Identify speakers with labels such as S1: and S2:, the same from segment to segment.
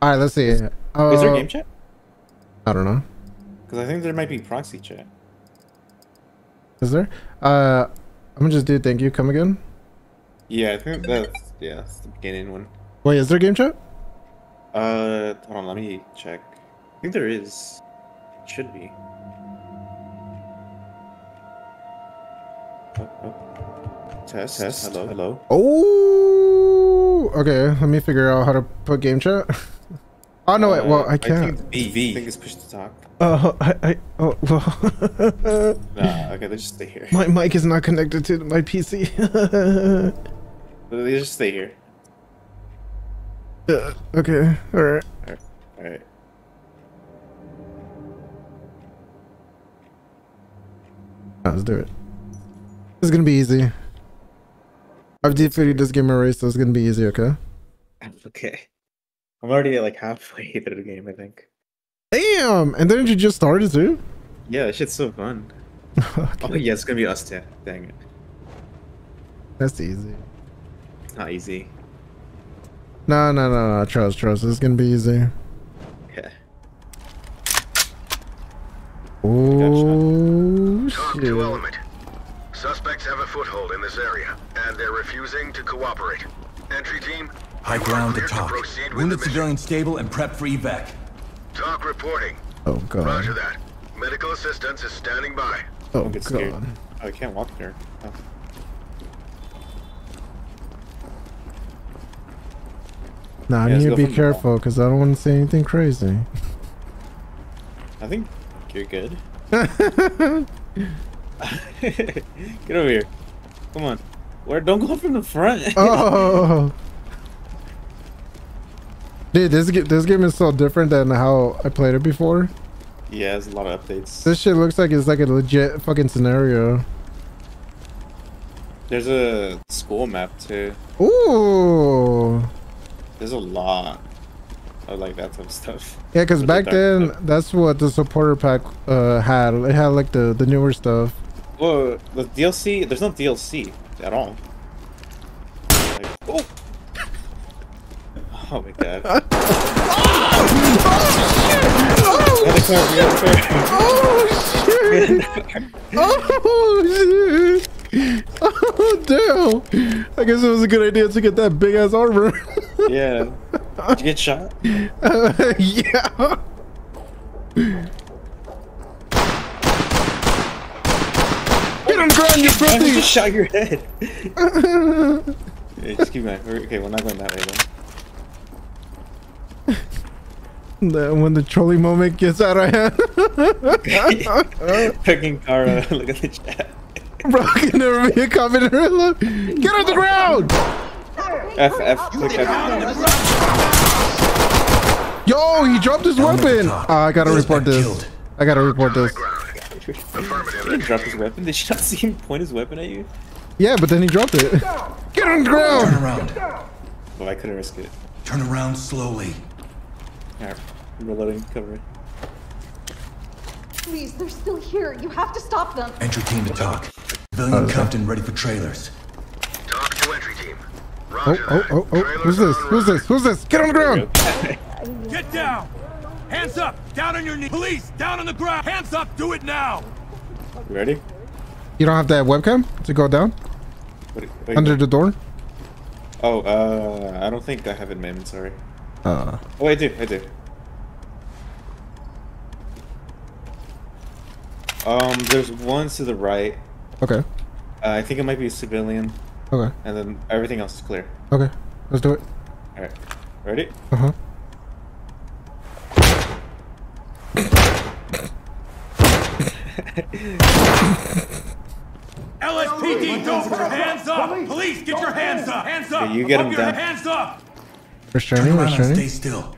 S1: All right, let's see. Uh,
S2: Is there game chat?
S1: I don't know.
S2: Because I think there might be proxy chat.
S1: Is there? Uh, I'm gonna just do thank you. Come again.
S2: Yeah, I think that's yeah, that's the beginning one.
S1: Wait, is there game chat?
S2: Uh, hold on, let me check. I think there is. It should be. Oh, oh. Test, test. Hello, hello.
S1: Oh, okay. Let me figure out how to put game chat. oh no, wait, well
S2: Uh,
S1: I can't.
S2: think V. V. I think it's push to talk.
S1: Oh, I, I, oh, well.
S2: Nah, okay, let's just stay here.
S1: my mic is not connected to my PC.
S2: Let's just stay here.
S1: Uh, okay, all right.
S2: All right.
S1: Let's do it. This is gonna be easy. I've defeated this game already, so it's gonna be easy. Okay.
S2: Okay. I'm already like halfway through the game, I think.
S1: Damn! And then you just started too.
S2: Yeah, that shit's so fun. Oh yeah, it's gonna be us too. Dang it.
S1: That's easy.
S2: It's not easy.
S1: No, no, no, no. Trust, trust. This is gonna be easy.
S2: Okay.
S1: Oh
S3: Talk
S1: shit!
S3: to element. Suspects have a foothold in this area, and they're refusing to cooperate. Entry team,
S4: High ground to
S3: cleared to
S4: talk.
S3: proceed
S4: Wounded
S3: the
S4: civilian stable and prep for evac.
S3: talk reporting.
S1: Oh god.
S3: Roger that. Medical assistance is standing by.
S1: Oh
S2: Don't get scared. I can't walk there. Oh.
S1: Nah, I
S2: Yeah, let's
S1: need to be careful because I don't want to say anything crazy.
S2: I think you're good. Get over here. Come on. Where? Don't go from the front.
S1: oh. Dude, this game, this game is so different than how I played it before.
S2: yeah, there's a lot of updates.
S1: This shit looks like it's like a legit fucking scenario.
S2: There's a school map too.
S1: Ooh.
S2: There's a lot of like that type of stuff.
S1: Yeah, because
S2: With the
S1: back then,
S2: stuff.
S1: that's what the supporter pack uh, had. It had like the, the newer stuff.
S2: Well, the DLC, there's no DLC at all. Like, oh! Oh my god.
S1: Oh, Oh shit! Oh shit! Oh damn! I guess it was a good idea to get that big ass armor.
S2: yeah. Did you get shot?
S1: Uh, yeah. Get on the ground, you
S2: I
S1: pussy!
S2: just shot your head. yeah, just keep. We're- Okay, we're not going that way then.
S1: The- when the trolley moment gets out of hand.
S2: Fucking Kara, look at the chat.
S1: Bro, can never be a commenter. Look. Get on the ground!
S2: F, F, click F.
S1: Yo, he dropped his weapon!
S4: talk.
S1: Oh, I gotta report this. I gotta report this.
S2: He didn't drop his weapon. Did you not see him point his weapon at you?
S1: Yeah, but then he dropped it. Get on the ground!
S4: Turn around.
S2: Well, I couldn't risk it.
S4: Turn around slowly.
S2: Alright, reloading, cover it.
S5: Please, they're still here. You have to stop them.
S4: Entry team to talk. Civilian
S1: okay.
S4: cuffed ready for trailers.
S3: Talk to entry team.
S1: Oh,
S3: Roger
S1: oh,
S3: that.
S1: oh, oh.
S3: Trailers
S1: Who's this? Who's this? Who's this? Get on the ground!
S6: Get down! Hands up! Down on your knees! Police! Down on the ground! Hands up! Do it now!
S2: You ready?
S1: You don't have that webcam to go down
S2: What, what
S1: under the door?
S2: Oh, uh, I don't think I have it in my inventory.
S1: Uh,
S2: Oh, I do, I do. Um, there's one to the right.
S1: okay.
S2: Uh, I think it might be a civilian,
S1: Okay.
S2: and then everything else is clear.
S1: Okay. Let's do it.
S2: Alright, ready?
S1: Uh huh.
S6: LSPD, don't put your hands up! Police, get your hands up! Hands up!
S2: Okay, you get
S6: Up
S2: him
S6: your
S2: down.
S6: Hands up!
S4: Turn
S1: Restraining,
S4: around and stay still.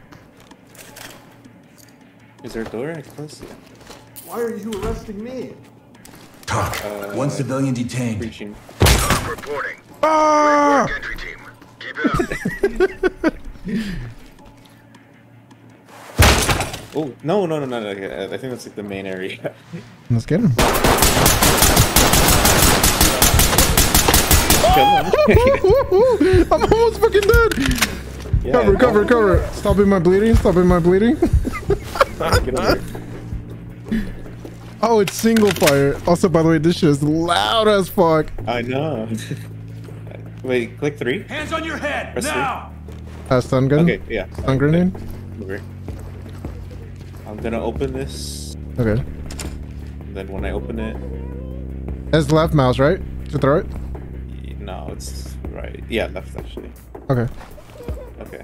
S2: Is there a door? I can close it.
S7: Why are you arresting me?
S4: Talk. One civilian detained.
S2: Breaching.
S3: Talk reporting.
S1: Ah!
S3: Great work, entry team. Keep it up.
S2: Oh, no, no, no, no, no. I I think that's like the main area.
S1: Let's get him.
S2: Come on.
S1: I'm almost fucking dead.
S2: Yeah,
S1: Cover, cover, cover. Stopping my bleeding. Stopping my bleeding.
S2: Get over here.
S1: oh, it's single fire. Also, by the way, this shit is loud as fuck.
S2: I know. Wait, click three.
S6: Hands on your head,
S2: Press three.
S6: now!
S1: Uh, stun gun.
S2: Okay, yeah.
S1: Stun grenade.
S2: Okay. I'm gonna open this.
S1: Okay.
S2: And then when I open it,
S1: That's left mouse, right? To throw it.
S2: no, it's right. Yeah, left actually.
S1: Okay.
S2: Okay.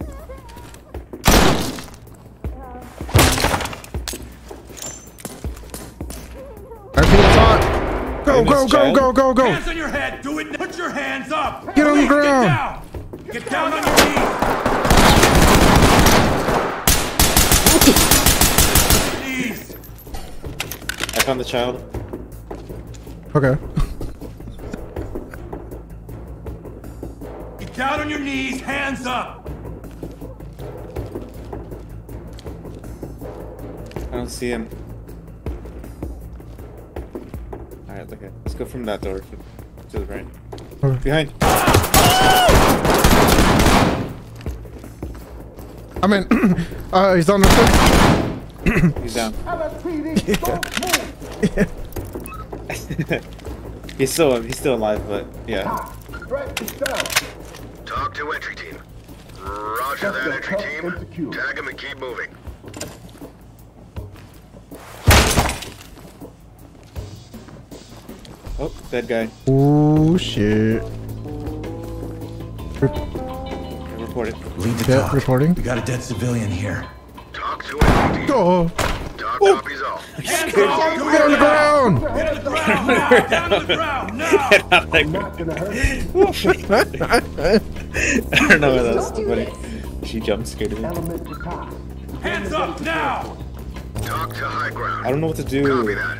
S1: RP talk. Go,
S2: Hey,
S1: go, go, go, go, go.
S6: Hands on your head! Do it! Put your hands up!
S1: Get on the ground.
S6: Get down! Get down on your knees! Knees!
S2: I found the child.
S1: Okay.
S6: Get down on your knees, hands up!
S2: I don't see him. Alright, okay. Let's go from that door to, to the right.
S1: Okay.
S2: Behind.
S1: I mean, uh, he's on the foot.
S2: He's down.
S7: LSPD, don't move!
S2: he's still he's still alive, but yeah.
S7: Down.
S3: Talk to entry team. Roger that, entry team. Tag him and keep moving.
S2: Dead guy.
S1: Oh shit.
S2: Report it.
S4: Lead the
S1: Yeah,
S4: talk.
S1: reporting.
S4: We got a dead civilian here.
S3: Talk to entry team.
S1: Oh,
S3: Talk copies all.
S6: Hands up!
S1: get on the ground.
S6: Get on the ground now! Down on the ground now!
S7: I'm not gonna hurt you.
S2: I don't know what that's
S5: Don't do
S2: funny. She jump scared me.
S7: To.
S6: Hands up now!
S3: Talk to high ground.
S2: I don't know what to
S3: Copy
S2: do.
S3: that.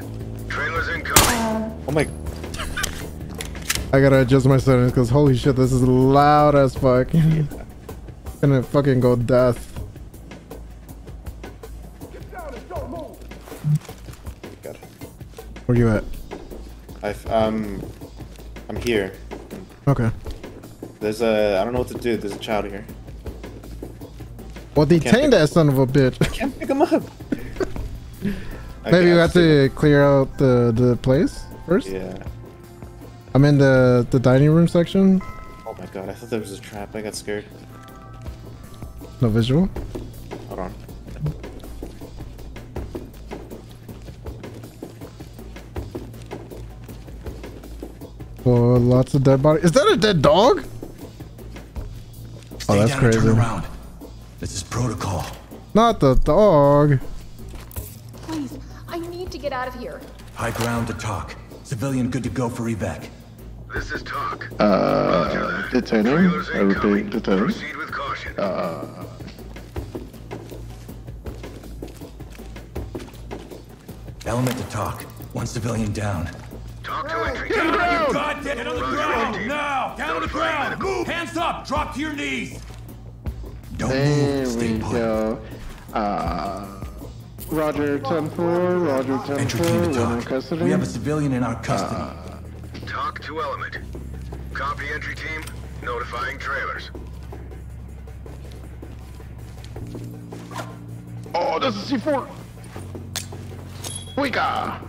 S3: Trailers incoming.
S2: Oh my
S1: I gotta adjust my settings because holy shit, this is loud as fuck. Gonna fucking go death.
S7: Get down and don't move.
S2: god.
S1: Where you at?
S2: I've um I'm here.
S1: Okay.
S2: There's a I don't know what to do. There's a child here.
S1: Well, detain
S2: pick-
S1: that son of a bitch.
S2: I Can't pick him up.
S1: Maybe you have to clear out the the place first.
S2: Yeah.
S1: I'm in the the dining room section.
S2: Oh my god, I thought there was a trap. I got scared.
S1: No visual.
S2: Hold on.
S1: Oh, lots of dead body. Is that a dead dog?
S4: Oh, Stay
S1: that's crazy.
S4: turn around. This is protocol.
S1: Not the dog.
S5: Please, I need to get out of here.
S4: High ground to talk. Civilian good to go for evac.
S3: This is talk.
S8: Uh,
S3: Roger that.
S8: detaining.
S3: Trailers
S8: I repeat,
S3: incoming.
S8: detaining.
S3: Proceed with caution.
S4: Element to talk. One civilian down.
S3: Talk to entry
S6: Down
S3: team.
S6: on your goddamn Get on the
S3: Roger,
S6: ground now! Down on the ground! Move! Hands up! Drop to your knees!
S4: Don't
S8: There
S4: move. Stay
S8: we
S4: put.
S8: go. Uh, Roger 10-4, Roger
S4: Entry
S8: 10-4,
S4: to
S8: we're
S4: talk. We have a civilian in our custody.
S3: Talk to element. Copy entry team. Notifying trailers.
S8: Oh, this is C4. Wika.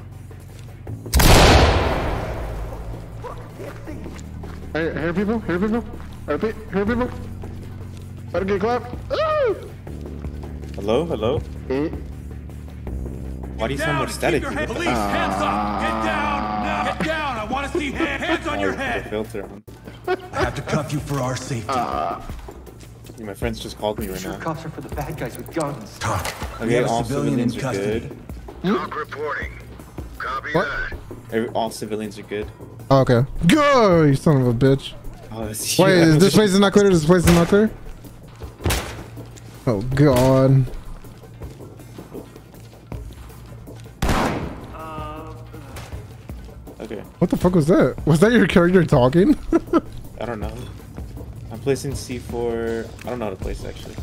S8: Here, here people, here people. Repeat, here people. Better get clapped.
S2: Hello, hello.
S8: Eh,
S2: Why do you sound
S6: Down
S2: more static?
S6: head. Police, hands up! Get ah. down! Now! Get down! I want to see hands, hands on your
S2: The
S6: head!
S2: filter on.
S4: I have to cuff you for our safety. Ah.
S2: My friends just called me right now.
S9: Cops are for the bad guys with guns.
S4: talk. We
S2: Okay,
S4: have a
S2: all
S4: civilian in
S2: civilians are
S4: custody.
S2: good.
S3: Talk reporting. Copy
S1: What?
S3: that.
S2: Every, all civilians are good.
S1: Oh, okay. Go, you son of a bitch.
S2: Oh.
S1: Wait, is this place is not clear? This place is not clear? Oh god.
S2: Okay,
S1: What the fuck was that? Was that your character talking?
S2: I don't know. I'm placing C4. I don't know how to place it, actually.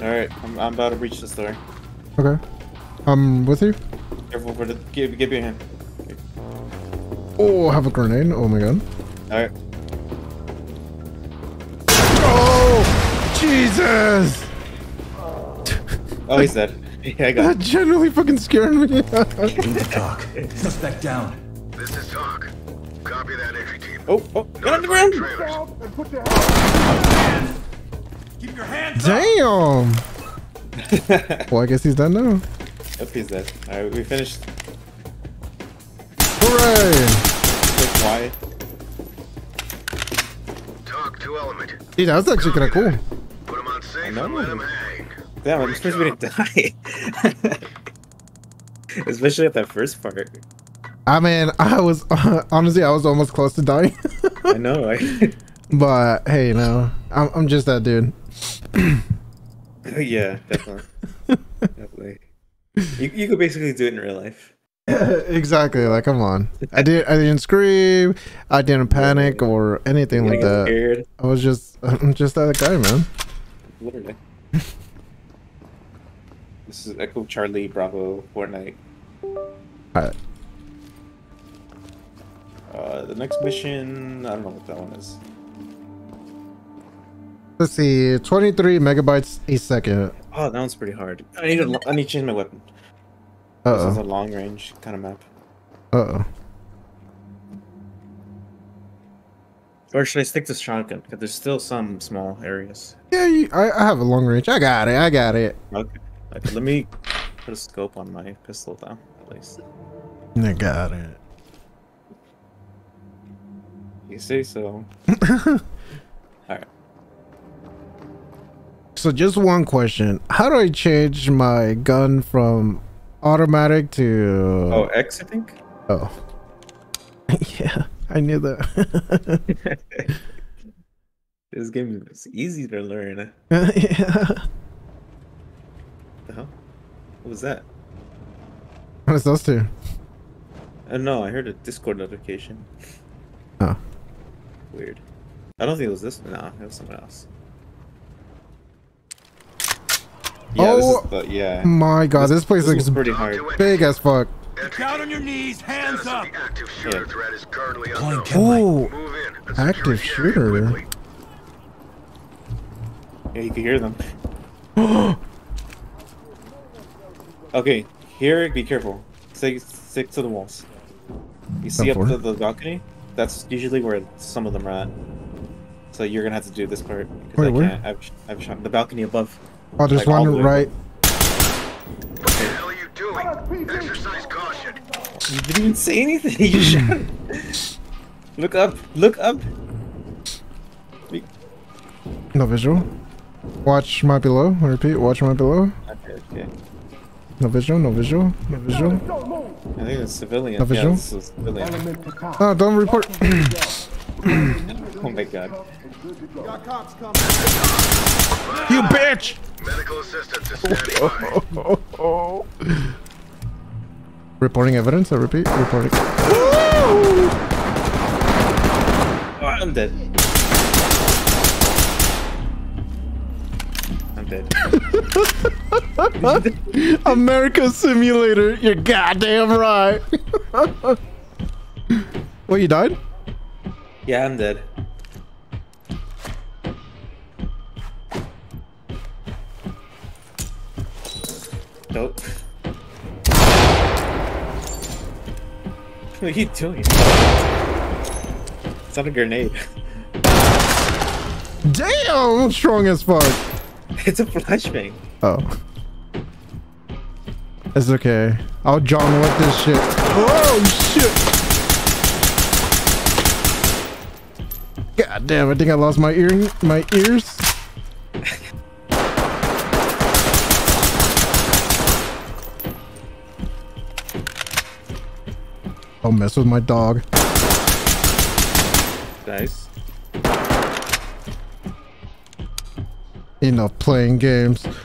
S2: Alright, I'm, I'm about to breach the store.
S1: okay. I'm with you.
S2: Careful for the. Give, give me a hand. Okay.
S1: Oh, I have a grenade. Oh my god.
S2: Alright.
S1: Oh, Jesus!
S2: Oh, he's dead. Yeah, I got
S1: That
S2: it.
S1: genuinely fucking scared me.
S4: Need to talk. Suspect down.
S3: This is Talk. Copy that entry team.
S2: Oh, oh, get on the ground!
S3: Trailers.
S7: Down and put your hands
S6: Keep your hands up!
S1: Damn. well, I guess he's done now.
S2: Yep, he's dead. Alright, we finished.
S1: Hooray!
S2: Click Y.
S3: Talk to element.
S1: Dude, that was actually kind of cool.
S3: Put him on safe
S2: know.
S3: and let him hang.
S2: Damn, I'm supposed to die. Especially at that first part.
S1: I mean, I was honestly, I was almost close to dying.
S2: I know, right?
S1: but hey, you know, I'm, I'm just that dude.
S2: yeah, definitely. definitely. You, you could basically do it in real life.
S1: exactly. Like, come on. I did. I didn't scream. I didn't panic or anything like that.
S2: scared.
S1: I was just, I'm just that guy, man.
S2: Literally. This is Echo Charlie Bravo Fortnite.
S1: Alright.
S2: Uh, the next mission, I don't know what that one is.
S1: Let's see. 23 megabytes a second.
S2: Oh, that one's pretty hard. I need to, I need to change my weapon.
S1: Uh
S2: This is
S1: oh.
S2: a long range kind of map.
S1: Uh oh.
S2: Or should I stick to shotgun? Because there's still some small areas.
S1: Yeah, you, I, I have a long range. I got it. I got it.
S2: Okay. Okay let me put a scope on my pistol down, please.
S1: I got it.
S2: You say so. Alright.
S1: So just one question. How do I change my gun from automatic to
S2: Oh, X, I think?
S1: Oh. yeah, I knew that.
S2: This game is easy to learn.
S1: yeah.
S2: The hell? What was that?
S1: What's those two?
S2: Uh, I don't know. I heard a Discord notification.
S1: Oh.
S2: Weird. I don't think it was this. No, it was someone else. Yeah,
S1: Oh.
S2: this is oh the, yeah.
S1: My god, this, place
S2: this
S1: looks
S2: pretty hard.
S1: big as fuck.
S3: Entry
S6: Down on your knees, hands up!
S3: active shooter
S2: Yeah.
S3: threat is currently
S4: Deploying
S3: unknown.
S4: Kenley.
S1: Oh,
S3: Move
S1: Active
S3: secure the area
S1: shooter.
S2: Yeah, you can hear them. okay, here, be careful. Stick, stick to the walls. You see
S1: Go
S2: up
S1: for
S2: the, the balcony? That's usually where some of them are at. So you're gonna have to do this part. 'cause
S1: Wait,
S2: I
S1: where?
S2: can't. I've, I've shot the balcony above.
S1: oh, there's
S2: Like, all
S1: one
S2: the
S1: right.
S3: What the hell are you doing? Exercise caution.
S2: You didn't even say anything. You shot. Look up. Look up.
S1: No visual. Watch my below. I repeat, watch my below.
S2: Okay, okay.
S1: No visual, no visual, no visual.
S7: Don't.
S2: I think it's civilian.
S1: No
S2: yeah,
S1: visual?
S2: this is civilian.
S7: Element to talk.
S1: No, don't report.
S2: Oh my god.
S1: you bitch!
S3: Medical assistance is standing by.
S1: Reporting evidence, I repeat, reporting.
S2: Oh, I'm dead. I'm.
S1: America Simulator, you're goddamn right. What, you died?
S2: Yeah, I'm dead. Dope. What are you doing? It's not a grenade.
S1: Damn, strong as fuck.
S2: It's a flashbang.
S1: Oh. It's okay. I'll John with this shit. Oh shit! God damn, I think I lost my ear my ears. Don't mess with my dog.
S2: Nice.
S1: Enough playing games.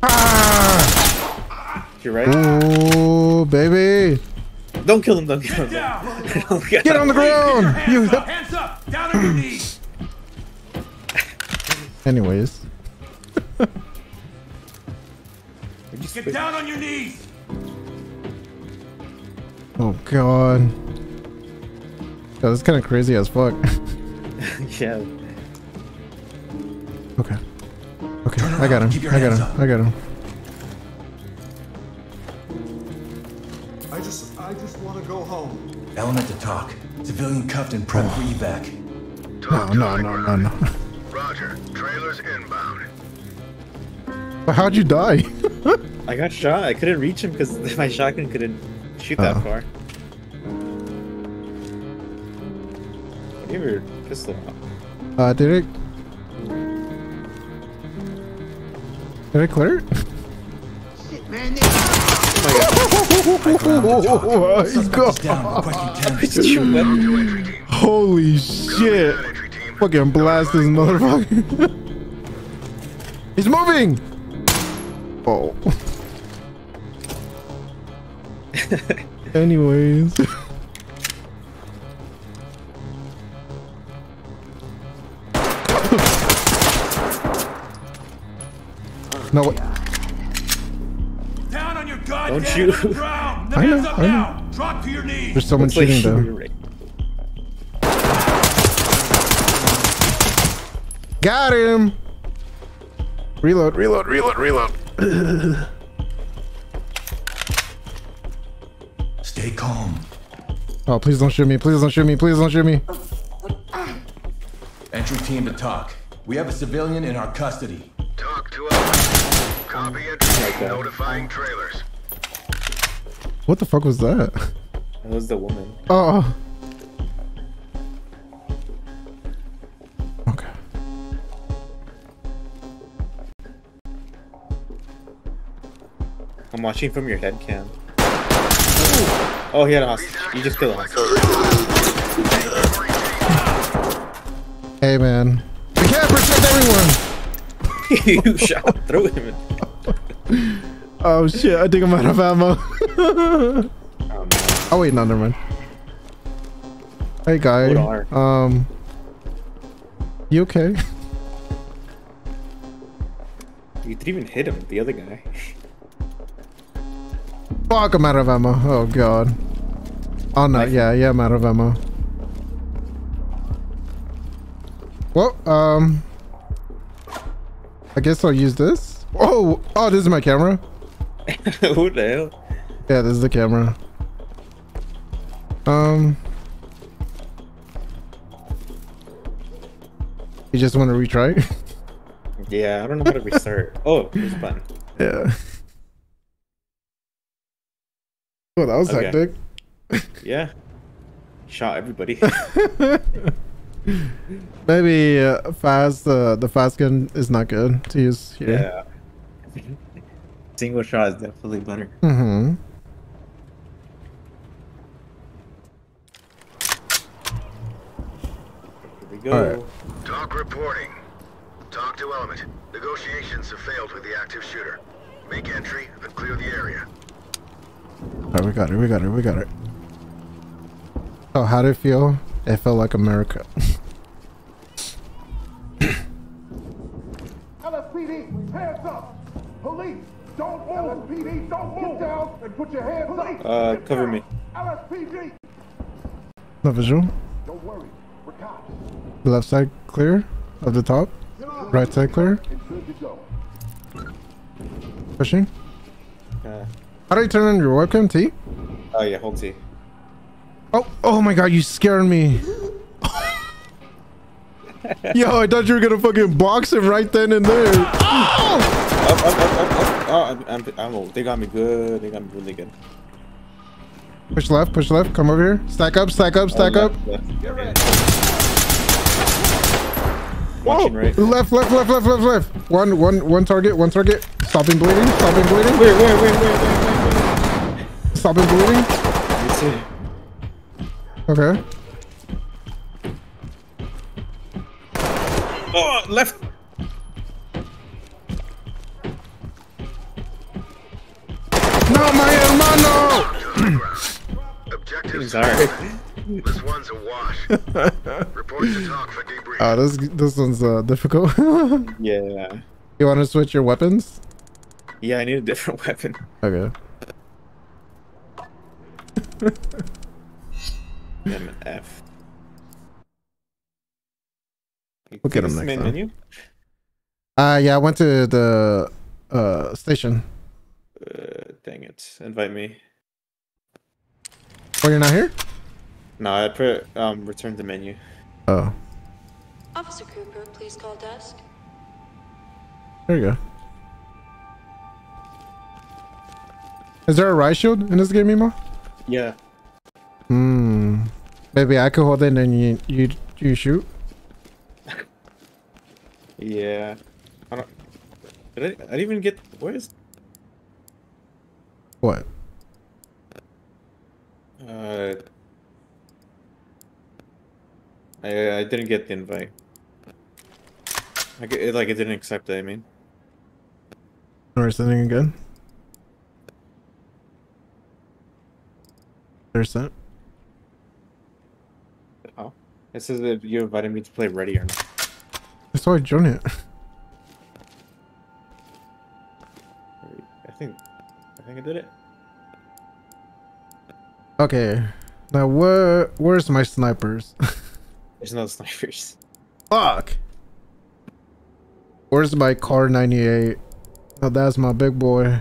S1: Ah! ah!
S2: You're right.
S1: Oh, baby.
S2: Don't kill him. Don't kill him.
S6: Down!
S2: Don't kill
S1: Get on the ground.
S6: Hands
S1: You
S6: up! Hands up! Down on your knees!
S1: Anyways.
S2: quick.
S6: Down on your knees!
S1: Oh god. God, that's kind of crazy as fuck.
S2: yeah.
S1: okay. Okay,
S4: Turn
S1: I got him. I got him.
S4: up.
S1: I got him.
S7: I just, I just want to go home.
S4: Element to talk. Civilian cuffed and prepped for evac.
S3: Talk
S1: No, no, no, no, no.
S3: Roger. Trailers inbound.
S1: But how'd you die?
S2: I got shot. I couldn't reach him because my shotgun couldn't shoot that
S1: Uh-oh.
S2: far. Give your pistol out.
S1: Uh, did it? Did it clear? Oh, he's
S4: Suspect is
S1: gone.
S4: down. Requesting 10.
S2: Just shoot weapon.
S3: To entry team.
S1: Holy shit.
S3: that, entry team.
S1: Fucking blast this motherfucker. He's moving. Oh. Anyways. No, what?
S6: Down on your goddamn
S2: Don't shoot.
S6: to the ground!
S1: I know,
S6: up
S1: I know.
S6: now! Drop to your knees!
S1: There's someone
S2: Looks
S1: shooting
S2: you're
S1: though.
S2: right.
S1: Got him. Reload, reload, reload, reload.
S4: Stay calm.
S1: Oh, please don't shoot me. Please don't shoot me. Please don't shoot me.
S4: Entry team to talk. We have a civilian in our custody.
S3: Talk to us. Copy entry team.
S2: Okay.
S3: Notifying trailers.
S1: What the fuck was that?
S2: That was the woman.
S1: Oh, oh. Okay.
S2: I'm watching from your head cam. Oh, he had a hostage. You just killed a hostage.
S1: Hey, man. We can't protect everyone.
S2: you shot through him.
S1: Oh shit! I think I'm out of ammo.
S2: Oh, no.
S1: oh wait, no, never mind. Hey, guy. Um. You okay?
S2: You didn't even hit him, the other guy.
S1: Fuck! I'm out of ammo. Oh god. Oh no! Yeah, yeah, I'm out of ammo. Well, um. I guess I'll use this. Oh, oh, this is my camera.
S2: Who the hell?
S1: Yeah, this is the camera. Um. You just want to retry?
S2: Yeah, I don't know how to restart. Oh, there's a button.
S1: yeah. Oh, that was
S2: Okay.
S1: hectic.
S2: Yeah. Shot everybody.
S1: Maybe uh, fast. Uh, the fast gun is not good to use here.
S2: yeah. Single shot is definitely better.
S1: Mm-hmm.
S2: Here we go.
S1: Alright.
S3: Talk reporting. Talk to element. Negotiations have failed with the active shooter. Make entry and clear the area.
S1: Alright, we got it. We got it. We got it. Oh, how did it feel? It felt like America. visual.
S7: Don't worry, we're cops.
S1: Left side clear of the top. Right side clear.
S7: And good to go.
S1: Pushing.
S2: Uh,
S1: How do you turn on your webcam? T.
S2: oh yeah, hold T.
S1: Oh, oh my god, you scared me. Yo, I thought you were gonna fucking box him right then and there. Oh!
S2: Up, up, up, up, up. Oh, I'm, I'm, I'm, oh, they got me good. They got me really good.
S1: Push left, push left, come over here. Stack up, stack up, stack
S2: Oh,
S1: up.
S2: left, left.
S1: Whoa!
S2: Right.
S1: Left, left, left, left, left, left. One, one, one target, one target. Stopping bleeding, stopping bleeding,
S2: Wait, wait, wait, wait, wait, wait,
S1: stopping bleeding.
S2: wait. You see?
S1: Okay.
S2: Oh, left.
S1: No, my hermano!
S3: To the. Objectives.
S2: Sorry.
S3: This one's a wash. Report to talk for debrief.
S1: Oh, this this one's uh, difficult.
S2: Yeah.
S1: you want to switch your weapons?
S2: Yeah, I need a different weapon.
S1: Okay.
S2: I'm an F. You
S1: We'll get him next
S2: main
S1: time.
S2: menu?
S1: Uh yeah, I went to the uh station.
S2: Uh, dang it. Invite me.
S1: Oh, you're not here?
S2: No, I put um return to menu.
S1: Oh,
S10: Officer Cooper, please call desk.
S1: there you go. Is there a riot shield in this game, Emo?
S2: Yeah.
S1: Hmm. Maybe I could hold it and you you you shoot.
S2: Yeah. I don't. Did I, I didn't even get. Where is.
S1: What?
S2: Uh. I I didn't get the invite. Like it, like it didn't accept it. I mean.
S1: Or sending again? There's that.
S2: Oh. It says that you invited me to play ready or not.
S1: That's why I joined it.
S2: I think. I think I did it.
S1: Okay. Now where where's my snipers?
S2: There's no snipers.
S1: Fuck. Where's my car 98? Oh, that's my big boy.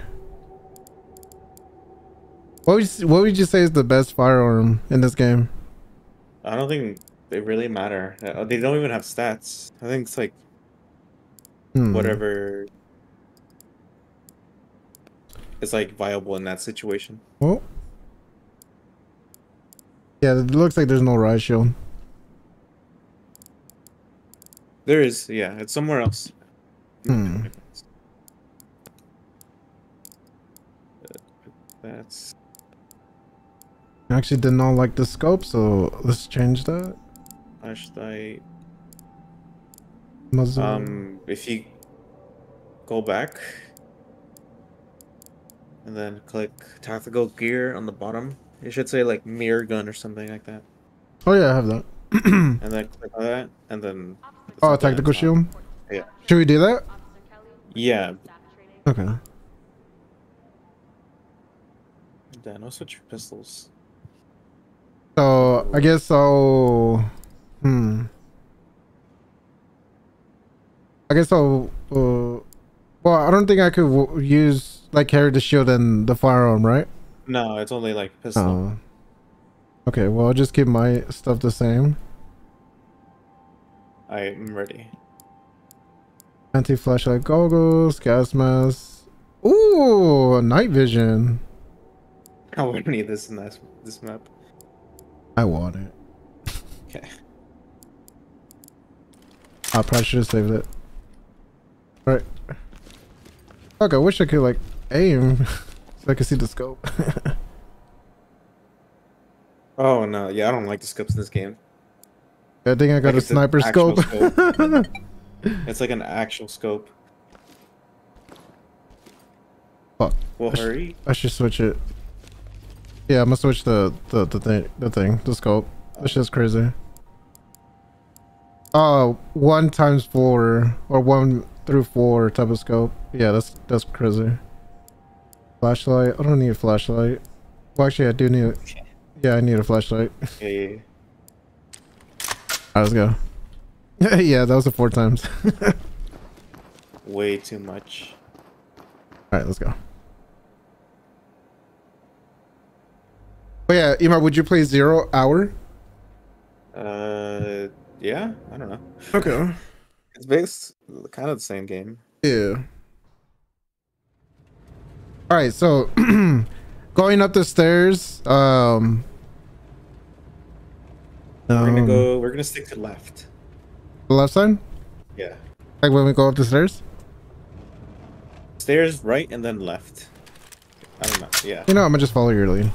S1: What would you, what would you say is the best firearm in this game?
S2: I don't think they really matter. Uh, They don't even have stats. I think it's like
S1: Hmm.
S2: whatever is like viable in that situation.
S1: Well. Yeah, it looks like there's no riot shield.
S2: There is, yeah, it's somewhere else.
S1: Hmm.
S2: That's
S1: I actually did not like the scope, so let's change that.
S2: flashlight.
S1: Muzzle.
S2: Um, if you go back and then click tactical gear on the bottom, it should say like mirror gun or something like that.
S1: oh yeah, I have that.
S2: And then click on that, and then
S1: Oh, tactical shield.
S2: Yeah.
S1: Should we do that?
S2: yeah.
S1: Okay.
S2: Then I'll switch pistols.
S1: So I guess I'll. Hmm. I guess I'll. Uh, well, I don't think I could w- use like carry the shield and the firearm, right?
S2: No, it's only like pistol.
S1: Oh. Okay. Well, I'll just keep my stuff the same.
S2: I'm ready.
S1: Anti flashlight goggles, gas mask. Ooh, night vision.
S2: I wouldn't need this in this this map.
S1: I want it.
S2: Okay.
S1: I probably should have saved it. Right. Fuck, I wish I could like aim so I could see the scope.
S2: Oh no, yeah, I don't like the scopes in this game.
S1: I think I got
S2: Like
S1: a sniper
S2: actual
S1: scope.
S2: It's like an actual scope.
S1: Fuck.
S2: Well,
S1: I
S2: hurry.
S1: I should switch it. Yeah, I'm gonna switch the the the thing the thing the scope. That's just crazy. Oh, one times four or one through four type of scope. Yeah, that's that's crazy. Flashlight. I don't need a flashlight. Well, actually, I do need. it. Yeah, I need a flashlight.
S2: Yeah, yeah, yeah.
S1: Alright, let's go. yeah, that was a four times.
S2: Way too much.
S1: Alright, let's go. But yeah, Emma, would you play zero hour?
S2: Uh, yeah, I don't know.
S1: Okay.
S2: It's based kind of the same game.
S1: Yeah. All right, so going up the stairs, um
S2: We're gonna
S1: um,
S2: go. We're gonna stick to left.
S1: the left side?
S2: Yeah.
S1: Like when we go up the stairs?
S2: Stairs right and then left. I don't know. Yeah.
S1: You know, I'm gonna just follow your lead.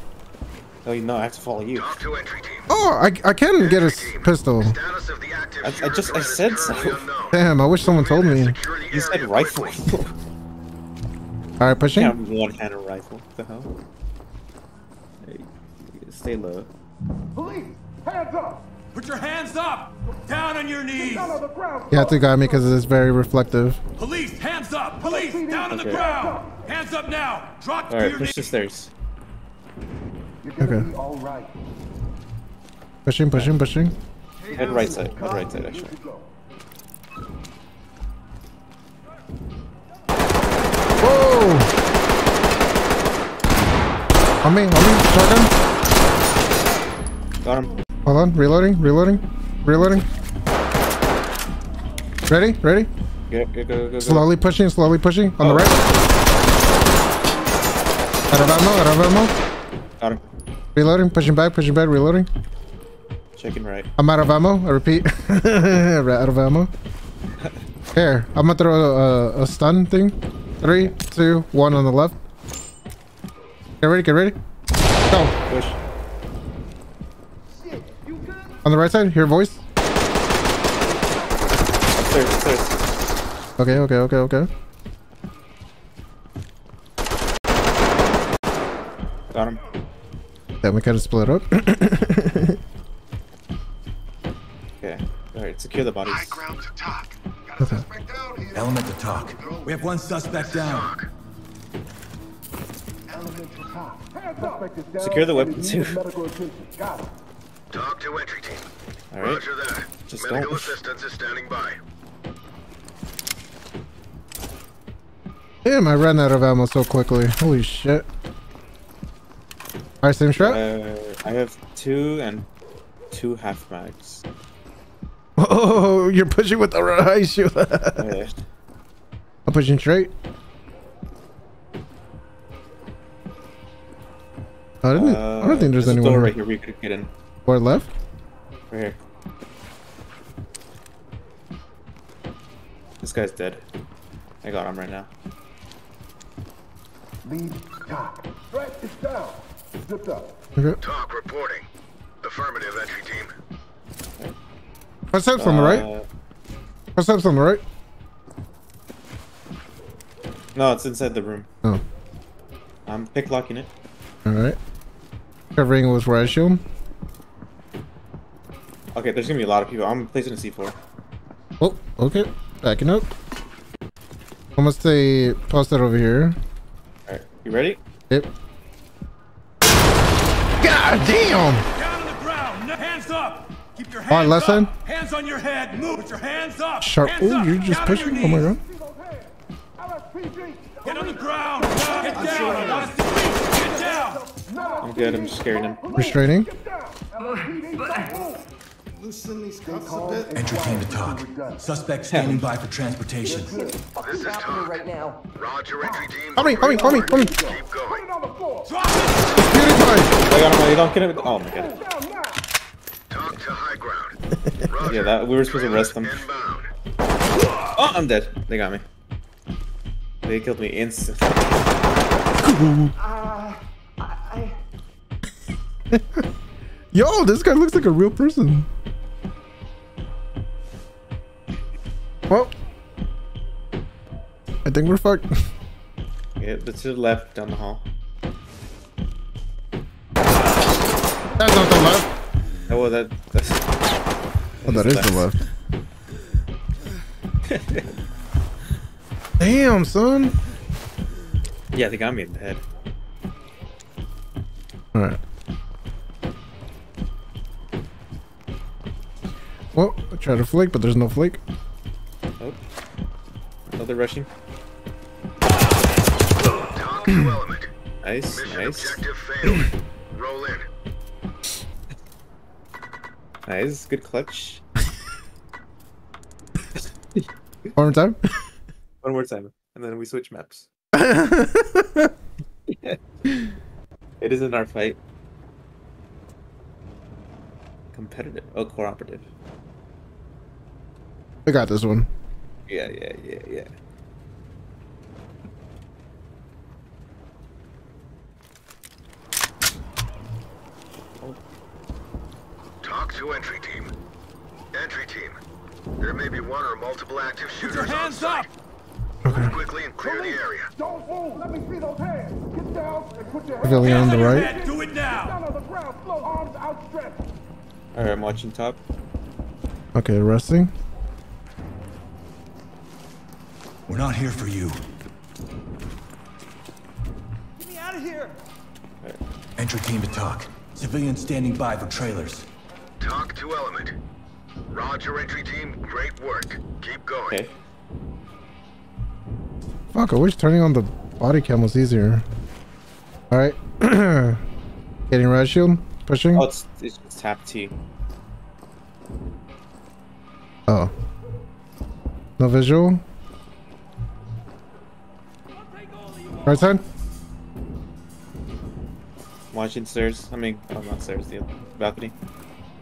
S2: Oh, you know, I have to follow you.
S3: To.
S1: Oh, I, I can get a s- pistol.
S3: Of the
S2: I, I just I said so.
S3: unknown.
S1: Damn, I wish someone told me.
S2: You said rifle.
S3: quickly.
S1: All right, pushing.
S2: Can't have one-handed rifle. What the hell? Hey, stay low.
S7: Police, hands up!
S6: Put your hands up! Down on your knees!
S7: Down on the ground!
S1: You have to guide me because it's very reflective.
S6: Police, hands up! Police, down on the
S2: Okay.
S6: ground! Hands up now! Drop to
S2: Alright,
S6: your
S2: push
S6: knees!
S2: the stairs.
S7: You're gonna
S1: Okay.
S7: be all right.
S1: Pushing, pushing, pushing.
S2: Head right side. Head right side, actually.
S1: Whoa! On me, on me, shotgun.
S2: Got him.
S1: Hold on, reloading, reloading, reloading. Ready, ready?
S2: Go, go, go, go, go.
S1: Slowly pushing, slowly pushing. On the
S2: Oh.
S1: right. Out of ammo, out of ammo.
S2: Got him.
S1: Reloading, pushing back, pushing back, reloading.
S2: Checking right.
S1: I'm out of ammo. I repeat. out of ammo. Here, I'm gonna throw a, a stun thing. Three, two, one on the left. Get ready, get ready. Go.
S2: Push.
S1: On the right side, hear a voice.
S2: Upstairs, upstairs.
S1: Okay, okay, okay, okay.
S2: Got him.
S1: Then we kind of split up.
S2: Okay. Alright, secure the bodies.
S3: Ground to talk. Got
S1: Okay.
S3: suspect down here.
S4: Element to talk. We have one suspect down.
S2: Secure the weapon too.
S7: Medical attention. Got it.
S3: Talk to entry team.
S2: Alright.
S3: Roger that.
S2: Just
S3: Medical
S2: don't-
S3: assistance is standing by.
S1: Damn, I ran out of ammo so quickly. Holy shit. Alright, same strap.
S2: Uh, I have two and two half mags.
S1: Oh, you're pushing with the right shoe.
S2: Yeah.
S1: I'm pushing straight. I didn't. I don't think there's,
S2: Uh, a
S1: anyone
S2: door right here we could get in.
S1: Or left.
S2: Right here. This guy's dead. I got him right now.
S7: Lead top. Threat is down. Zipped up.
S1: Okay.
S3: Talk reporting. Affirmative entry team.
S1: Footsteps on the right.
S2: Uh,
S1: Footsteps on the right.
S2: No, it's inside the room.
S1: Oh,
S2: I'm picklocking it.
S1: all right. Covering with riot shield.
S2: Okay, there's gonna be a lot of people. I'm placing a C4.
S1: Oh, okay. Backing up. I'm gonna stay posted over here.
S2: Alright, you ready?
S1: Yep. God damn!
S6: Down on the ground! No- Hands up! Keep your
S1: All
S6: hands
S1: right, left
S6: up!
S1: side.
S6: Hands on your head! Move with your hands up!
S1: Sharp. Oh, you're just
S6: Down
S1: pushing. Oh my god.
S6: Get on the ground! Get down! I want to see you. Get down!
S2: I'm good, I'm just scaring him.
S1: Restraining.
S7: LSPD. Don't.
S3: Loosen these
S7: Stay calm and
S4: Entry
S7: quiet
S4: team to talk. Suspect standing by for transportation.
S3: This is talk. right now. Roger entry team.
S1: On me, on me, on me, on me.
S3: Keep
S7: Put
S3: going.
S7: it on the floor.
S6: Drop it!
S1: Beauty.
S2: I got him, I don't get him. Oh my god.
S7: Down now.
S3: Talk to high ground. Roger.
S2: Yeah, that we were supposed to arrest them.
S3: Inbound.
S2: Oh, I'm dead. They got me. They killed me instantly.
S1: Uh, Yo, this guy looks like a real person. Well, I think we're fucked.
S2: Yeah, that's to the left down the hall.
S1: That's not the left.
S2: Oh, well, that that's.
S1: Oh, that is the left. Damn, son.
S2: Yeah, they got me in the head.
S1: All right. Well, I tried to flake, but there's no flake.
S2: Oh, they're rushing.
S3: Talk to element.
S2: Nice,
S3: Mission
S2: nice, nice. Good clutch.
S1: One more time.
S2: One more time, and then we switch maps. it isn't our fight. Competitive. Oh, cooperative.
S1: I got this one.
S2: Yeah, yeah, yeah, yeah.
S3: To entry team. Entry team. There may be one or multiple active
S6: Put
S3: shooters
S6: your
S3: on
S6: hands
S3: site.
S6: up!
S3: Move quickly and clear the area.
S7: Don't move. Let me see those hands. Get down and put your hands
S1: Pavilion on
S6: Hands
S1: the right.
S6: head! Do it now!
S7: down on the ground. Slow arms outstretched.
S2: Alright, I'm watching top.
S1: Okay, resting.
S4: We're not here for you.
S6: Get me out of here!
S4: Entry team to talk. Civilians standing by for trailers.
S3: TOC to Element. Roger, entry team. Great work. Keep going.
S2: Okay.
S1: Fuck, I wish turning on the body cam was easier. Alright. Getting red shield. Pushing.
S2: Oh, it's, it's just tap T.
S1: Oh. No visual. Right side.
S2: Watching stairs. I mean, oh, not stairs, the balcony.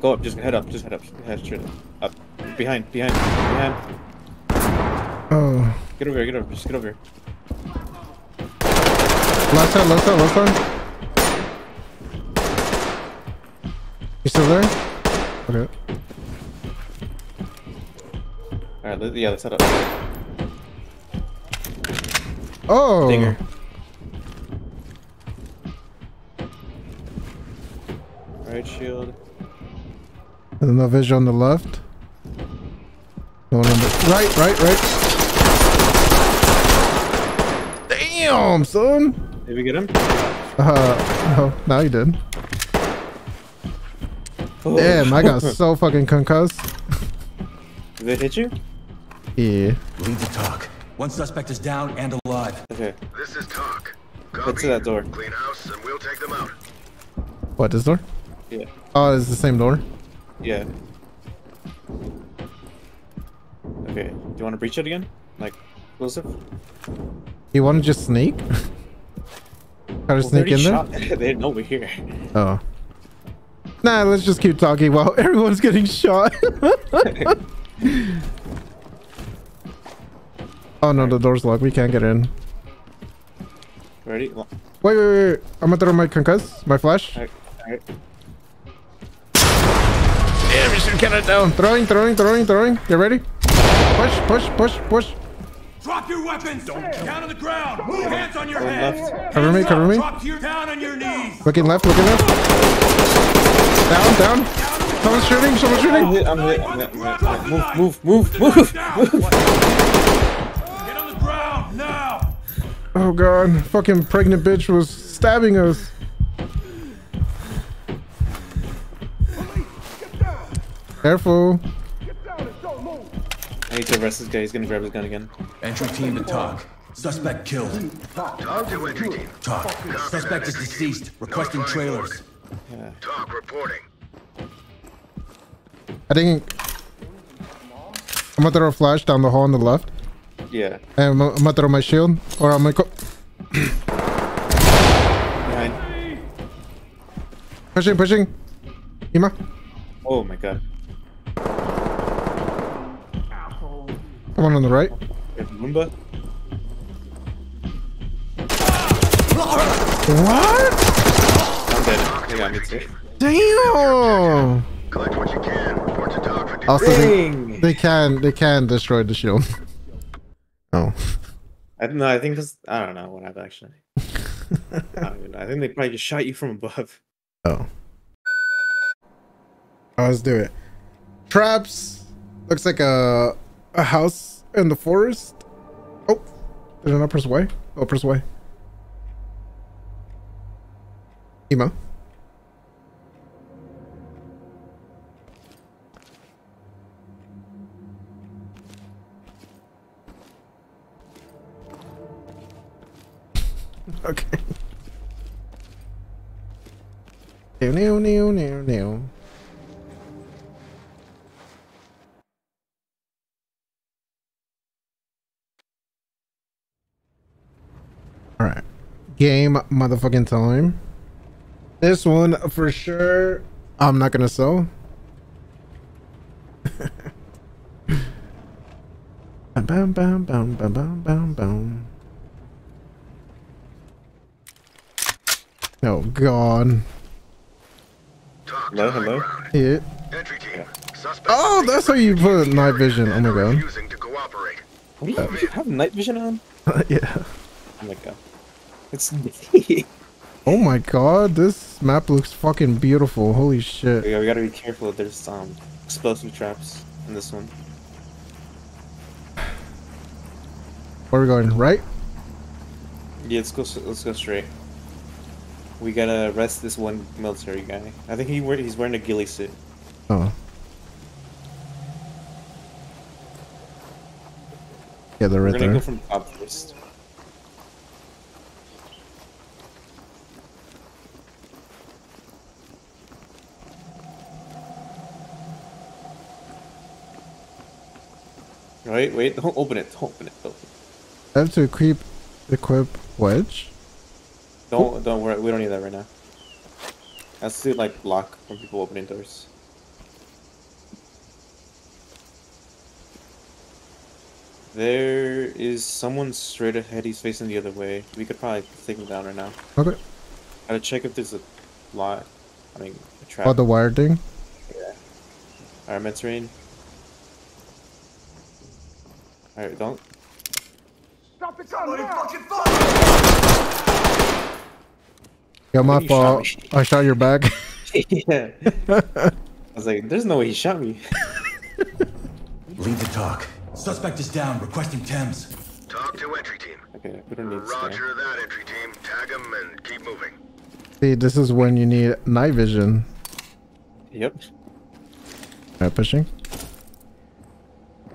S2: Go up, just head up, just head up, head straight up. Up. Behind, behind, behind.
S1: Oh.
S2: Get over here, get over, just get over here.
S1: Last side, last side, last side. You still there? Okay.
S2: Alright, yeah, let's head up.
S1: Oh.
S2: Dinger. Right shield.
S1: And then no visual on the left. No one on the right, right, right. Damn, son.
S2: Did we get him?
S1: Uh, oh, now you did.
S2: Oh.
S1: Damn, I got so fucking concussed.
S2: Did they hit you?
S1: Yeah.
S4: Lead the TOC. One suspect is down and alive.
S2: Okay.
S3: This is TOC.
S2: Head
S3: Copy.
S2: to that door.
S3: Clean house, and we'll take them out.
S1: What, this door?
S2: Yeah.
S1: Oh, it's the same door.
S2: Yeah. Okay. Do you want to breach it again? Like, explosive?
S1: You want to just sneak? Try to
S2: Well,
S1: sneak in there?
S2: they didn't know we're here.
S1: Oh. Nah, let's just keep talking while everyone's getting shot. oh no, the door's locked. We can't get in.
S2: Ready?
S1: Wait, wait, wait. I'm gonna throw my concuss, my flash.
S2: Alright. Alright.
S1: Damn, you should get it down. Throwing, throwing, throwing, throwing. You ready? Push, push, push, push.
S6: Drop your weapons! Don't Down on the ground! Move Hands on your head!
S2: left.
S1: Cover me, cover me.
S6: Drop to your down on your knees!
S1: Looking left, looking left. Down, down. Someone's shooting, someone's
S2: I'm
S1: shooting.
S2: I'm hit, I'm hit, I'm hit. Move, move, move, move, move.
S6: Get on the ground, now!
S1: Oh god, fucking pregnant bitch was stabbing us. Careful.
S2: I need to arrest this guy. He's gonna grab his gun again.
S4: Entry team to TOC. Suspect killed.
S3: TOC to entry team.
S4: TOC. Suspect is deceased. Requesting trailers.
S2: Yeah.
S3: TOC reporting.
S1: I think I'm gonna throw a flash down the hall on the left.
S2: Yeah.
S1: And I'm, I'm gonna throw my shield. Or I'm gonna go
S2: Behind.
S1: pushing, pushing. Ima.
S2: Oh my god.
S1: Come on on the right.
S2: We.
S1: What?
S2: I'm dead. They got me too.
S1: Damn.
S3: Collect what you can. Report to TOC for
S1: Also, they, they can they can destroy the shield. Oh.
S2: I don't know. I think this. I don't know what happened actually. I, don't know. I think they probably just shot you from above.
S1: Oh. Oh, let's do it. Traps. Looks like a a house in the forest. Oh, did I not press Y? Oh, press Y. Emo. Okay. New, new, new, new, new. All right. Game motherfucking time. This one for sure. I'm not gonna sell. bam, bam, bam, bam, bam, bam, bam, bam. Oh god.
S2: Hello, hello.
S3: ground.
S1: Yeah.
S3: Entry team.
S1: Oh, that's how you put night vision. Oh
S3: and
S1: my god.
S3: to.
S2: What do you, you have night vision on?
S1: yeah.
S2: Oh my god. It's
S1: Oh my god, this map looks fucking beautiful. Holy shit.
S2: we, we gotta be careful. There's um explosive traps in this one.
S1: Where are we going? Right?
S2: Yeah, let's go. Let's go straight. We gotta arrest this one military guy. I think he wear, he's wearing a ghillie suit.
S1: Oh. Yeah, they're right
S2: We're
S1: right
S2: gonna
S1: there.
S2: go from top first. Wait, wait, don't open it, don't open it, don't,
S1: I have to equip, equip wedge.
S2: don't, don't worry, we don't need that right now. That's to like block from people opening doors. There is someone straight ahead, he's facing the other way. We could probably take him down right now.
S1: Okay.
S2: Gotta check if there's a lot, I mean, a trap.
S1: Oh, the wire thing.
S2: Yeah. Alright, Mets rain. Alright, don't.
S7: Stop the gun now!
S1: Yeah, my
S2: You shot
S1: fault. I shot your back.
S2: yeah. I was like, there's no way he shot me.
S4: Lead the TOC. Suspect is down, requesting Thames.
S3: TOC to entry team.
S2: Okay, we don't need this guy.
S3: Roger that, entry team. Tag him and keep moving.
S1: See, this is when you need night vision.
S2: Yep.
S1: Alright, pushing.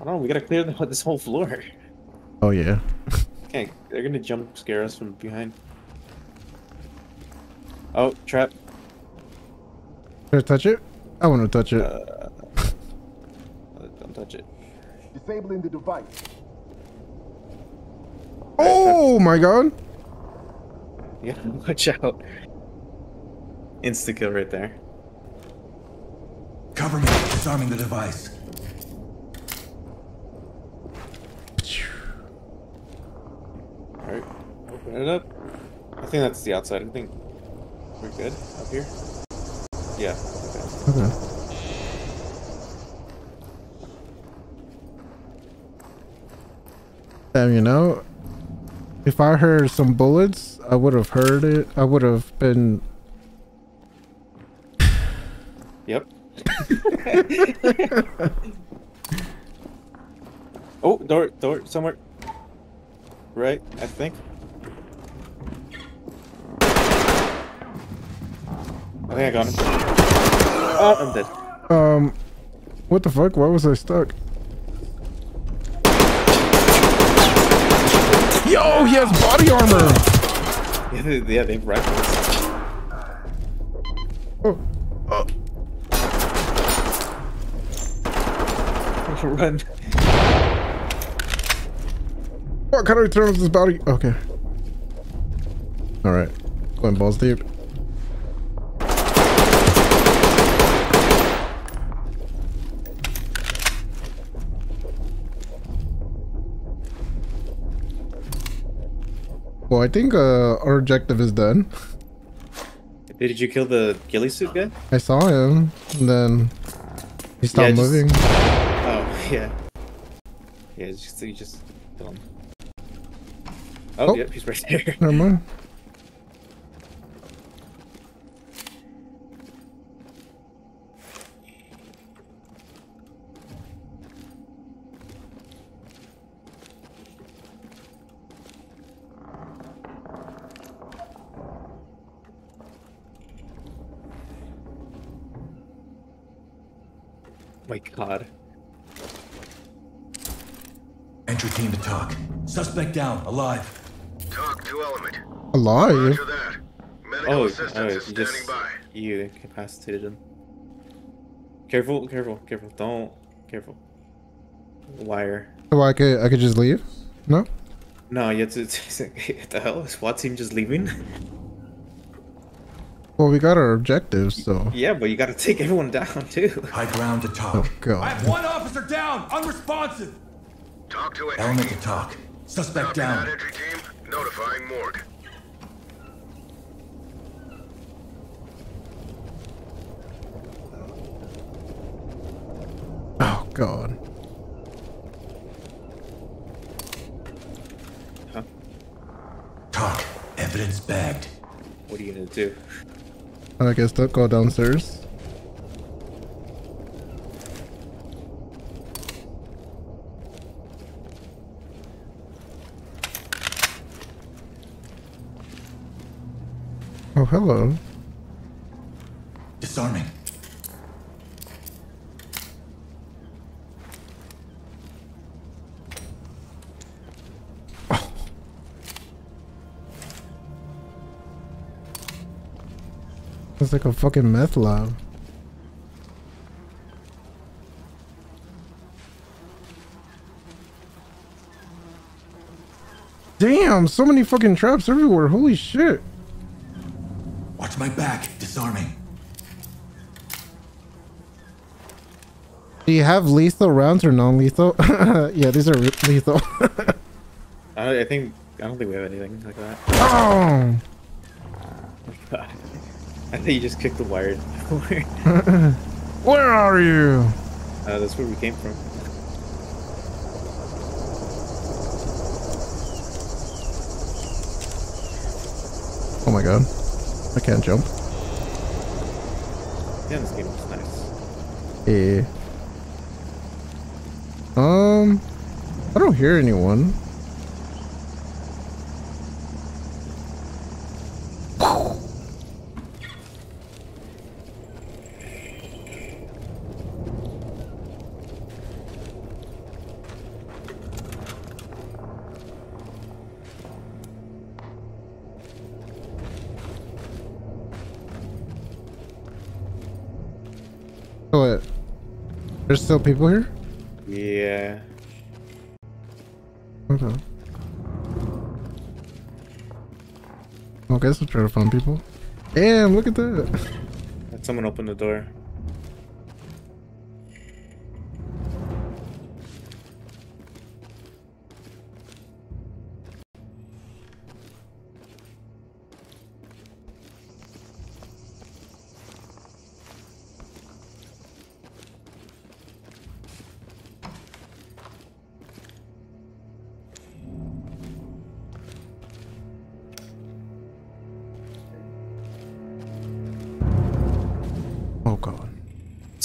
S2: I don't know, we gotta clear this whole floor.
S1: Oh yeah.
S2: Okay, they're gonna jump scare us from behind. Oh, trap.
S1: Should I touch it? I want to touch it.
S2: Uh, don't touch it.
S7: Disabling the device.
S1: oh my god.
S2: Yeah, watch out. Insta kill right there.
S4: Cover me, disarming the device.
S2: Alright, open it up. I think that's the outside. I think we're good up here. Yeah, okay.
S1: Okay. Damn, you know, if I heard some bullets, I would have heard it. I would have been.
S2: Yep. oh, door, door, somewhere. Right, I think. I think I got him. Oh, I'm dead.
S1: Um, what the fuck? Why was I stuck? Yo, he has body armor.
S2: Yeah, they, yeah, they have rifles.
S1: Oh, oh.
S2: Run.
S1: What kind of return was this body? Okay. All right, going balls deep. Well, I think uh, our objective is done.
S2: Did you kill the ghillie suit guy?
S1: I saw him, and then he stopped
S2: just-
S1: moving.
S2: Oh, yeah. Yeah, just, you just kill him. Oh,
S1: Oh.
S2: yep, he's right there.
S1: Never mind.
S2: Oh my god.
S4: Entry team to TOC. Suspect down, alive.
S3: TOC to element.
S1: Alive.
S3: Roger that. Medical
S2: Oh,
S3: assistance
S2: oh,
S3: standing
S2: just
S3: by.
S2: you incapacitated him. Careful, careful, careful! Don't, careful. Wire.
S1: So oh, I could I could just leave? No.
S2: No, you have to. what the hell? Is SWAT team just leaving?
S1: Well, we got our objectives, so.
S2: yeah, but you gotta take everyone down too.
S4: High ground to
S1: Oh
S4: TOC.
S6: I have one officer down, unresponsive.
S3: TOC to entry
S4: Element to
S3: team.
S4: TOC. Suspect
S3: Copy that,
S4: down.
S3: entry team. Notifying morgue.
S1: God.
S4: TOC. Evidence bagged.
S2: What are you gonna do?
S1: I guess don't go downstairs. Oh hello.
S4: Disarming.
S1: It's like a fucking meth lab. Damn, so many fucking traps everywhere. Holy shit.
S4: Watch my back. Disarming.
S1: Do you have lethal rounds or non-lethal? yeah, these are lethal.
S2: I, I think I don't think we have anything like that.
S1: oh!
S2: I think you just kicked the wire.
S1: Where are you?
S2: uh, that's where we came from.
S1: Oh my god. I can't jump.
S2: Yeah, this game was nice.
S1: Eh. Um, I don't hear anyone. Still people here?
S2: Yeah.
S1: Okay. Well, I try to find people. Damn, look at that.
S2: Someone open the door.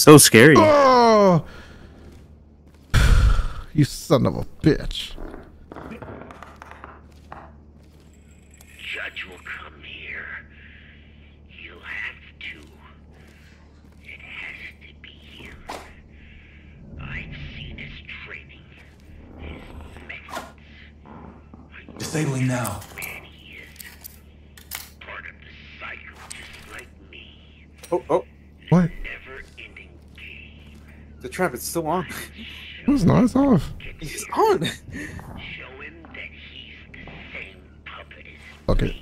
S2: So scary.
S1: Oh! You son of a bitch.
S11: Judge will come here. You'll have to. It has to be him. I've seen his training, his methods.
S4: Disabling now.
S11: Man, he is. Part of the cycle, just like me.
S2: Oh, oh.
S1: What?
S11: Never-ending game.
S2: The trap is still on.
S1: It's not. It's off.
S2: It's on.
S11: Show him that he's the same puppet as
S1: Fuck it.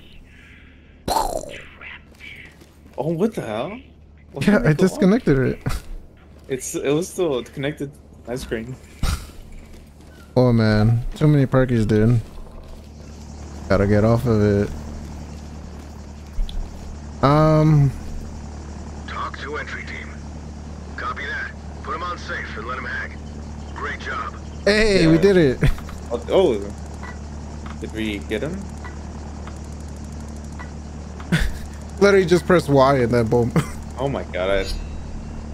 S2: Oh, what the hell? What
S1: Yeah, I disconnected it.
S2: It's it was still connected. Ice screen.
S1: Oh man, too many parkies, dude. Gotta get off of it. Um,
S3: TOC to entry team. Copy that. Put him on safe and let him hang. Great
S1: hey, we did it.
S2: Oh, oh, did we get him?
S1: Literally just press Y and then boom.
S2: Oh my god, I,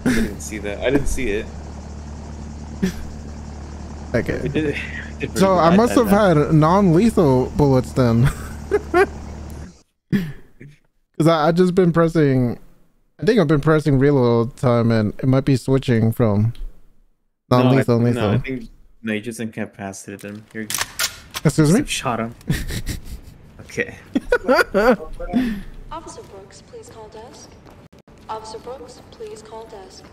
S2: I didn't see that. I didn't see it.
S1: Okay.
S2: We did it. did
S1: So. I must have had non-lethal bullets then. Cause I, I just been pressing. I think I've been pressing reload all the time, and it might be switching from
S2: No, I-
S1: non-lethal,
S2: No, I
S1: lethal.
S2: think no, you just incapacitated him. You're
S1: Excuse me.
S2: shot him. okay.
S10: Officer Brooks, please call desk. Officer Brooks, please call desk.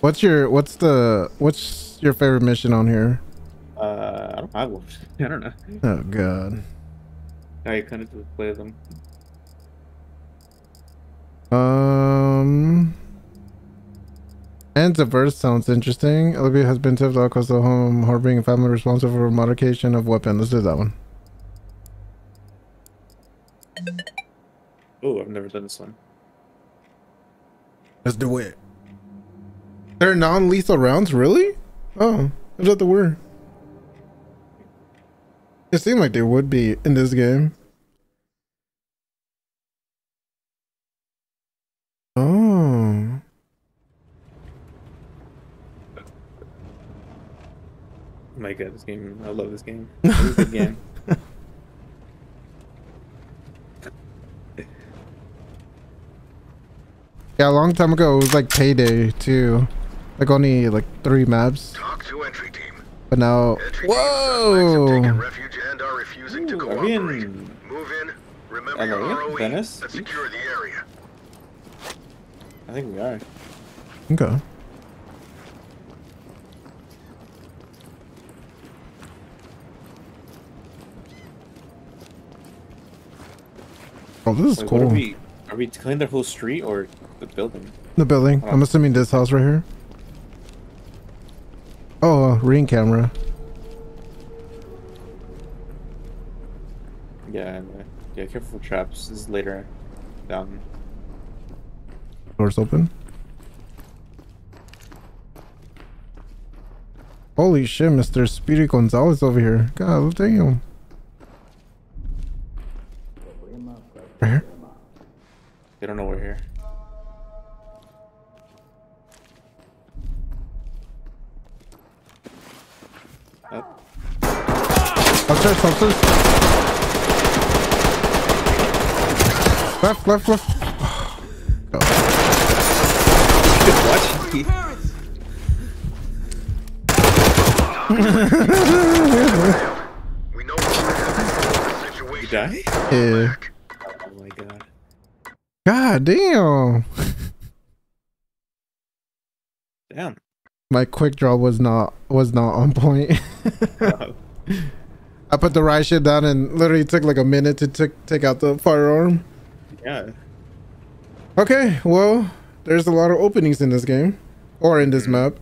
S1: What's your what's the what's your favorite mission on here?
S2: Uh, I don't have one. I don't know.
S1: Oh god.
S2: I kind of just play them.
S1: Um. And the verse sounds interesting. Olivia has been tipped off coastal home harboring a family responsible for modification of weapon. Let's do that one.
S2: Oh, I've never done this one.
S1: Let's do it. They're non-lethal rounds, really? Oh, I thought they were. It seemed like they would be in this game. Oh.
S2: My God, this game. I love this game. It's a good game.
S1: Yeah, a long time ago, it was like payday too. Like only like three maps.
S3: TOC to entry team.
S1: But now,
S3: entry whoa! Team have refuge and are refusing Ooh, to
S2: cooperate. Are we in...
S3: Move in. Remember your ROE.
S2: Venice?
S3: Secure the area.
S2: I think we are.
S1: Okay. Oh, this is
S2: Wait,
S1: cool.
S2: are we? Are we cleaning the whole street or the building?
S1: The building. I'm assuming this house right here. Oh, uh, ring camera.
S2: Yeah, uh, yeah. Careful traps. This is later down.
S1: Doors open. Holy shit, Mr. Speedy Gonzalez over here. God damn. Upstairs, upstairs. Left, left, left.
S2: What?
S3: We know what we're having. Situation.
S2: You die?
S1: Yeah.
S2: Oh my god.
S1: God damn.
S2: Damn.
S1: My quick draw was not was not on point.
S2: Wow.
S1: I put the right shit down and literally took like a minute to take take out the firearm.
S2: yeah.
S1: Okay, well, there's a lot of openings in this game. Or in this map.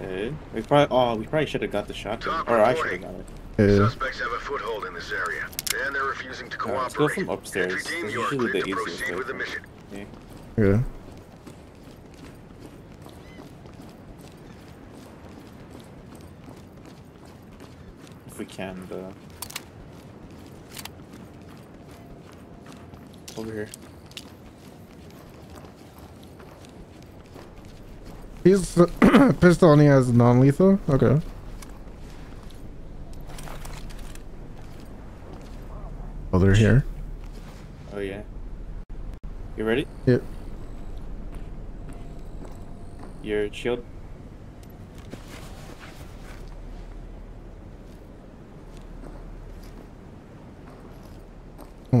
S2: Uh, we probably. Oh, we probably should have got the shotgun.
S3: Top
S2: Or I should have got it.
S1: Yeah.
S3: Suspects have a foothold in this area, and they're refusing to
S2: Alright, let's
S3: cooperate.
S2: go from upstairs.
S3: Entry team,
S2: That's
S3: you are
S2: usually the easiest
S3: proceed
S2: way
S3: with the
S2: for-
S3: mission.
S2: Yeah.
S1: Yeah.
S2: We can, though. Over here.
S1: He's pistol only has non-lethal? Okay. Oh, they're here.
S2: Oh yeah. You ready?
S1: Yep.
S2: Your shield.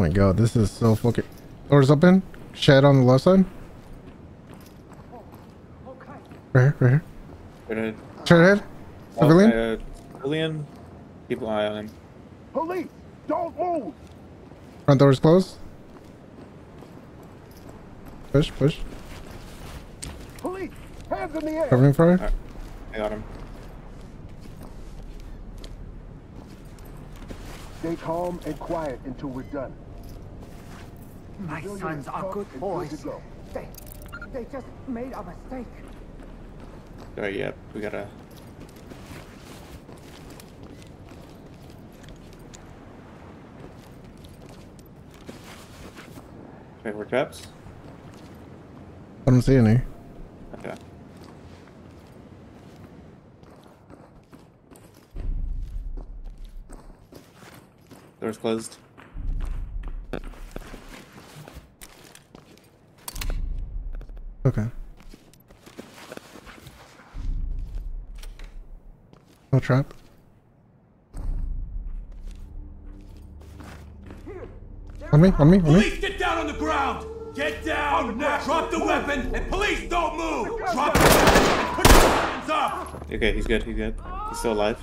S1: My god, this is so fucking... Doors open. Shed on the left side. Right here, right here.
S2: Gonna.
S1: Straight ahead.
S2: Oh,
S1: Civilian.
S2: uh, civilian. Keep an eye on him.
S7: Police, don't move.
S1: Front door is closed. Push, push.
S7: Police, hands in the air.
S1: Covering fire.
S2: Alright, I got him.
S7: Stay calm and quiet until we're done.
S9: My sons are good
S7: and
S9: boys. They, they just made a mistake.
S2: Alright, yeah, we gotta. Okay, for traps.
S1: I don't see any.
S2: Okay. Doors closed.
S1: Okay. No trap. On me, on me, on me.
S6: Police, get down on the ground! Get down now! Drop the weapon and police don't move! Drop the weapon and put your hands up!
S2: Okay, he's good, he's good. He's still alive.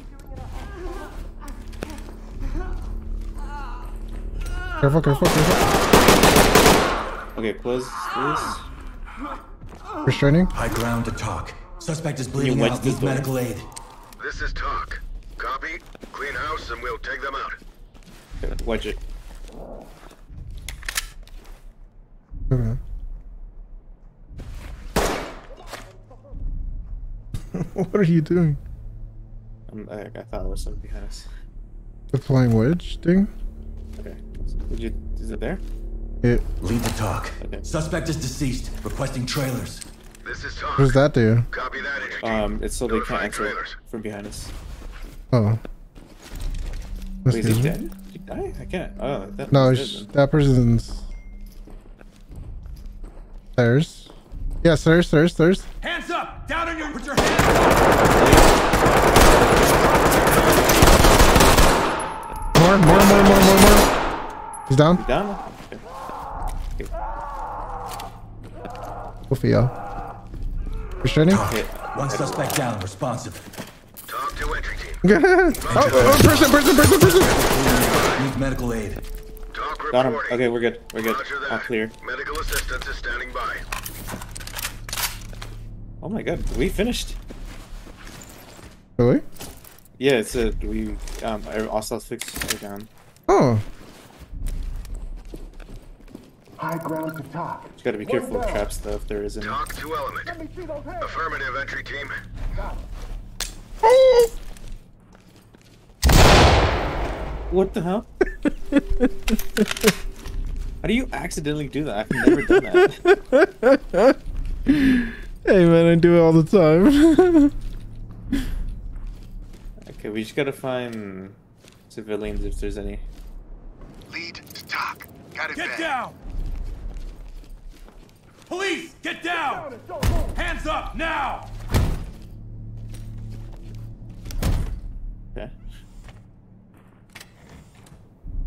S1: Careful, careful, careful.
S2: Okay, close this.
S1: Restraining.
S4: High ground to TOC. Suspect is bleeding out.
S2: Need
S4: medical aid.
S3: This is TOC. Copy. Clean house, and we'll take them out.
S2: Okay, wedge it.
S1: Okay. what are you doing?
S2: Um, I, I thought it was something behind us.
S1: The flying wedge thing?
S2: Okay. Would you? Is it there?
S1: It.
S4: Lead the TOC.
S2: Okay.
S4: Suspect is deceased. Requesting trailers.
S3: This is TOC.
S1: What that do?
S3: Copy that, entry.
S2: Um, it's so they can't
S3: Notifying
S2: answer
S3: trailers.
S2: from behind us.
S1: Oh.
S2: Wait, is he dead? Did he die? I can't. Oh, that
S1: No,
S2: dead
S1: that person's. Stairs. Yeah, stairs, stairs, stairs.
S6: Hands up! Down on your... Put your hands up!
S1: More, more, more, more, more, more. He's down.
S2: Down? Okay.
S1: Both of y'all. Restraining.
S4: One suspect down, responsive.
S3: TOC to entry team.
S1: oh, oh, person, person, person, person.
S4: Need medical aid.
S3: TOC
S2: Got him. Okay, we're good. We're good. All clear.
S3: Medical assistance is standing by.
S2: Oh my god, we finished.
S1: Really?
S2: Yeah, it's a we um our Oslos fixed it down.
S1: Oh.
S7: High ground to TOC.
S2: Just gotta be careful of traps though if there is any.
S3: TOC to element.
S7: Let me see those hands.
S3: Affirmative entry team.
S2: What the hell? How do you accidentally do that? I've never done that.
S1: Hey man, I do it all the time.
S2: Okay, we just gotta find civilians if there's any.
S3: Lead to TOC. Got it
S6: Get
S3: back.
S6: down! Police, get down! Hands up, now!
S2: Okay.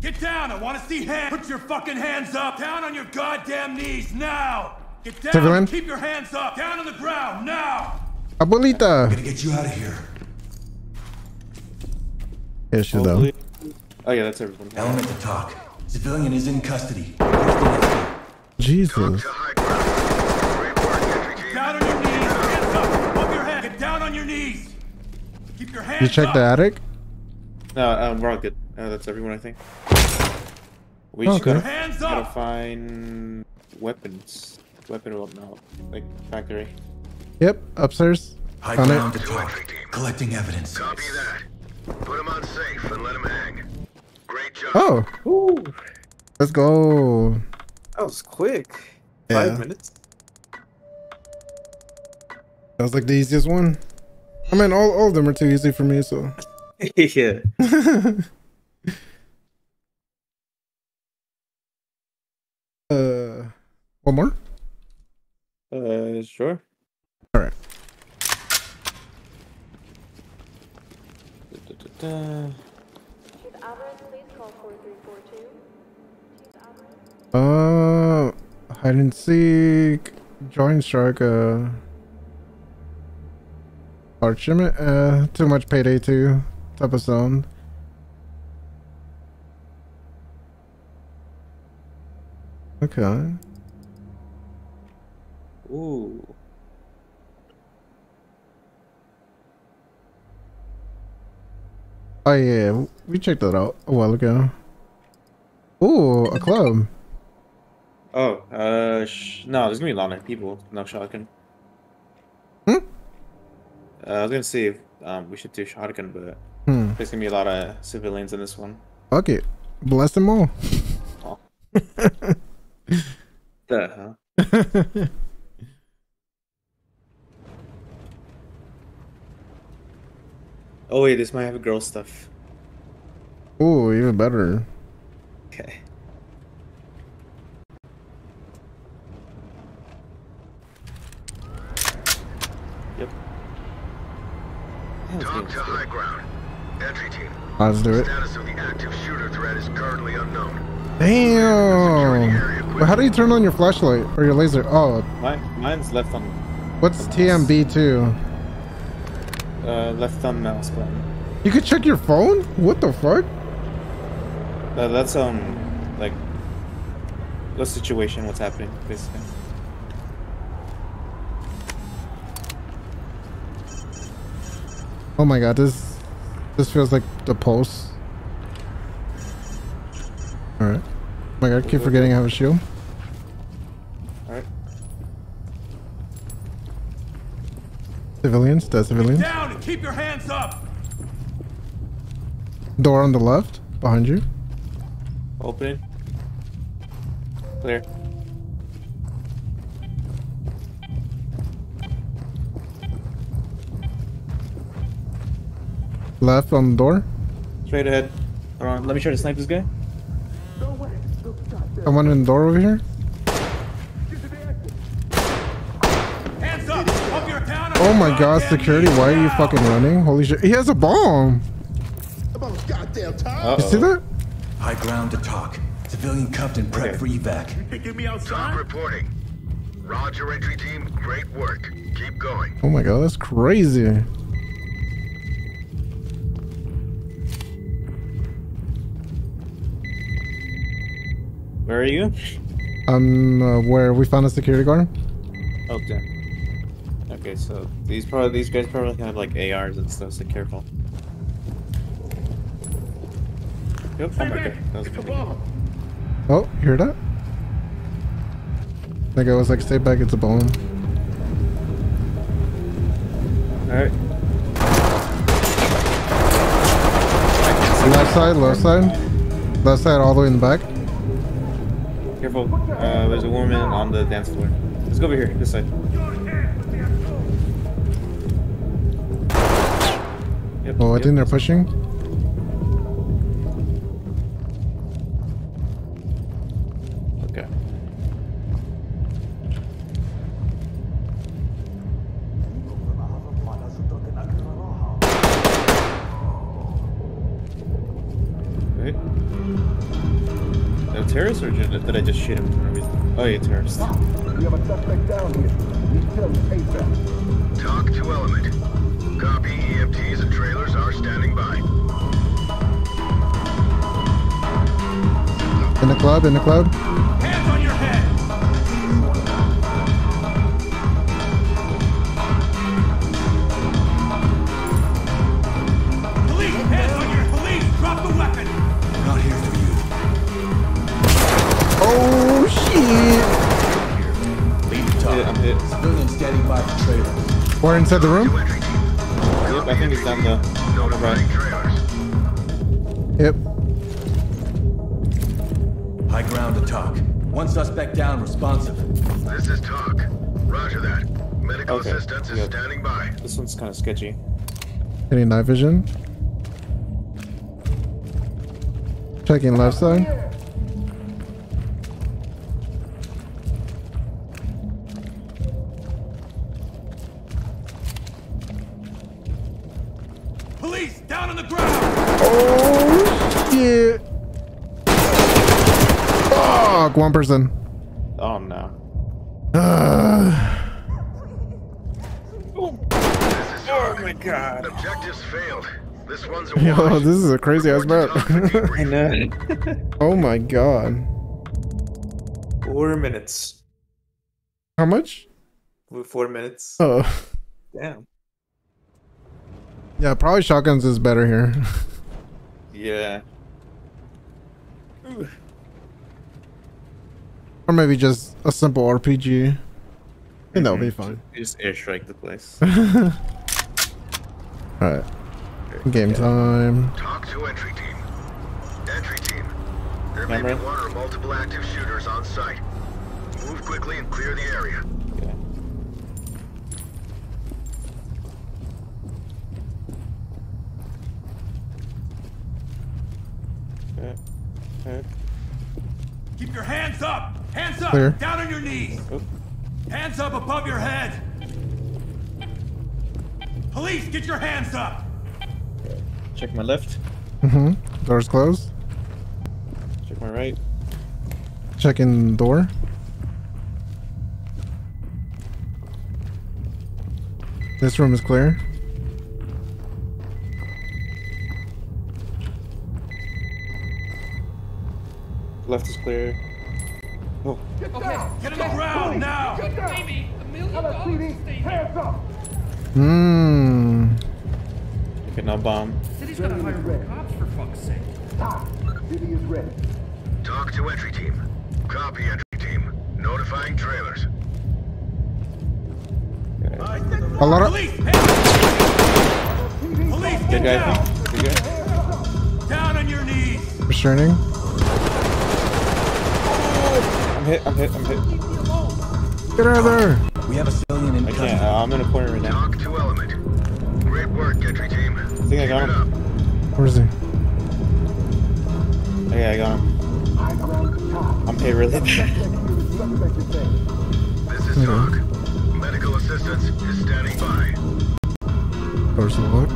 S6: Get down! I want to see hands! Put your fucking hands up! Down on your goddamn knees, now! Get down!
S1: Civilian?
S6: Keep your hands up! Down on the ground, now!
S1: Abuelita.
S4: Gonna get you out of here.
S1: Yeah, she's down.
S2: Hopefully- Oh yeah, that's everyone.
S4: Element to TOC. Civilian is in custody. What's the next?
S1: Jesus.
S3: To high ground. Reporting entry team.
S6: Down on your knees! Hands up! Above your head! Get down on your knees! Keep your hands
S1: You check
S6: up!
S1: the attic?
S2: No, um, we're all good. Uh, that's everyone, I think. We
S1: Oh,
S2: just
S1: okay.
S2: gotta,
S6: Hands
S2: gotta
S6: up!
S2: find weapons. Weapon will no, like factory.
S1: Yep, upstairs.
S4: High
S1: Found
S4: ground
S1: it.
S4: to. Collecting evidence.
S3: Copy that. Put him on safe and let him hang. Great job.
S1: Oh,
S2: Ooh,
S1: let's go.
S2: that was quick.
S1: Yeah.
S2: Five minutes.
S1: That was like the easiest one. I mean, all, all of them are too easy for me, so.
S2: yeah.
S1: uh, one more?
S2: Uh, sure.
S1: All right.
S2: Da-da-da-da.
S10: Chief Alvarez, please call 4342. Chief Alvarez?
S1: Uh, hide and seek, joint strike, uh, parchment, uh, too much payday two type of zone. Okay.
S2: Ooh.
S1: Oh yeah, we checked that out a while ago. Ooh, a club.
S2: Oh, uh, sh- no, there's gonna be a lot of people. No shotgun. Uh, I was gonna say um, we should do shotgun, but
S1: Hmm.
S2: there's gonna be a lot of civilians in this one.
S1: Fuck it. Bless them all.
S2: Oh. the huh? Oh wait, this might have girl stuff.
S1: Ooh, even better.
S2: Okay.
S3: TOC to high ground. Entry team.
S1: Let's do it.
S3: Status of the active shooter threat is currently unknown.
S1: Damn. But how do you turn on your flashlight or your laser? Oh,
S2: Mine, mine's left on,
S1: what's TMB2?
S2: uh, left thumb mouse button.
S1: You could check your phone? What the fuck?
S2: Uh, that's um, like, the situation, what's happening, basically.
S1: Oh my god, this this feels like the pulse. Alright. Oh my god, keep forgetting I have a shield.
S2: All right.
S1: Civilians, dead civilians.
S6: Down and keep your hands up!
S1: Door on the left, behind you.
S2: Opening. Clear.
S1: Left on the door.
S2: Straight ahead. Hold on, let me try to snipe this guy.
S1: Someone in the door over here. Oh my god, security, why are you fucking running? Holy shit. He has a bomb. You see that?
S4: High ground to TOC. Civilian cuffed and prepped for evac.
S6: Get me outside.
S3: reporting. Roger, entry team. Great work. Keep going.
S1: Oh my god, that's crazy.
S2: Where are you?
S1: I'm uh, where we found a security guard.
S2: Okay. Okay, so these probably these guys probably have like ARs and stuff, so careful. Yep. Oh my god, that was
S6: It's a bomb.
S1: Oh, you hear that? Like I was like, stay back, it's a bomb.
S2: Alright.
S1: Left side, left side. Left side all the way in the back.
S2: Careful. Uh, there's a woman on the dance floor. Let's go over here, this side. Yep,
S1: Oh, I
S2: yep.
S1: think they're pushing.
S2: Okay. Wait. No terrorist or did, did I just shoot him for no reason? Oh yeah, terrorist.
S7: We have a suspect down here. Need to ASAP.
S3: TOC to element. Copy. EMTs and trailers are standing by.
S1: In the club, in the club.
S4: We're
S1: inside the room.
S3: To entry team.
S2: Yep, I think it's down the on the right.
S1: Yep.
S4: High ground to TOC. One suspect down, responsive.
S3: This is TOC. Roger that. Medical
S2: Okay,
S3: assistance is standing by.
S2: This one's kind of sketchy.
S1: Any night vision? Checking left side. Fuck! One person.
S2: Oh no.
S1: Uh,
S2: Oh my god.
S3: Objectives failed. This one's a
S1: yo, this is a crazy ass map.
S3: Report to TOC for debrief.
S2: know.
S1: oh my god.
S2: Four minutes.
S1: How much?
S2: Four minutes.
S1: Oh.
S2: Damn.
S1: Yeah, probably shotguns is better here.
S2: Yeah. Ooh.
S1: Or maybe just a simple RPG. I think that'll be mhm. fine.
S2: You just airstrike the place.
S1: Alright. Game time.
S3: TOC to entry team. Entry team. There may be one or multiple active shooters on site. Move quickly and clear the area.
S2: Yeah. Okay. Okay.
S6: Keep your hands up. Hands up.
S1: Clear.
S6: Down on your knees.
S2: Oh.
S6: Hands up above your head. Police, get your hands up.
S2: Check my left.
S1: Mm-hmm. Doors closed.
S2: Check my right.
S1: Checking door. This room is clear.
S2: Left is clear. Oh,
S6: Get on the ground now.
S7: LSPD, hands up!
S1: Hmm.
S2: okay, now bomb.
S7: City's gonna hire more cops for fuck's sake. Stop! City is ready.
S3: TOC to entry team. Copy entry team. Notifying trailers.
S1: A lot of
S6: Police, hands up. Police, get
S2: Good guy, I
S6: down.
S2: think. Good guy.
S6: Down on your knees.
S1: restraining.
S2: I'm hit. I'm hit. I'm hit.
S1: Get out of there.
S4: We have a civilian in
S2: I
S4: custody.
S2: can't. Uh, I'm in a corner right now.
S3: TOC to element. Great work, entry team. I
S2: think I got him.
S1: Where is he?
S2: Okay, I got him. I'm hit really bad.
S3: This is TOC. Medical assistance is standing by.
S1: Doors locked.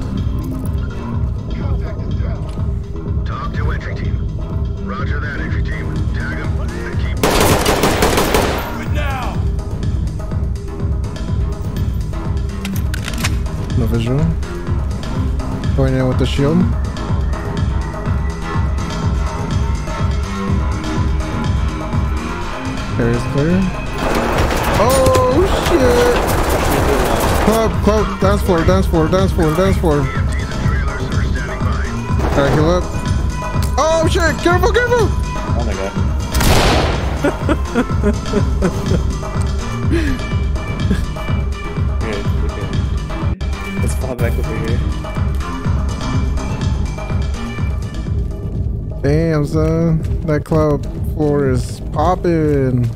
S1: Visual. Going in with the shield. Area's clear. Oh shit! Club, club, dance floor, dance floor, dance floor, dance floor. Alright, heal up. Oh shit! Careful, careful!
S2: Oh my god.
S1: Damn, son. That club floor is popping.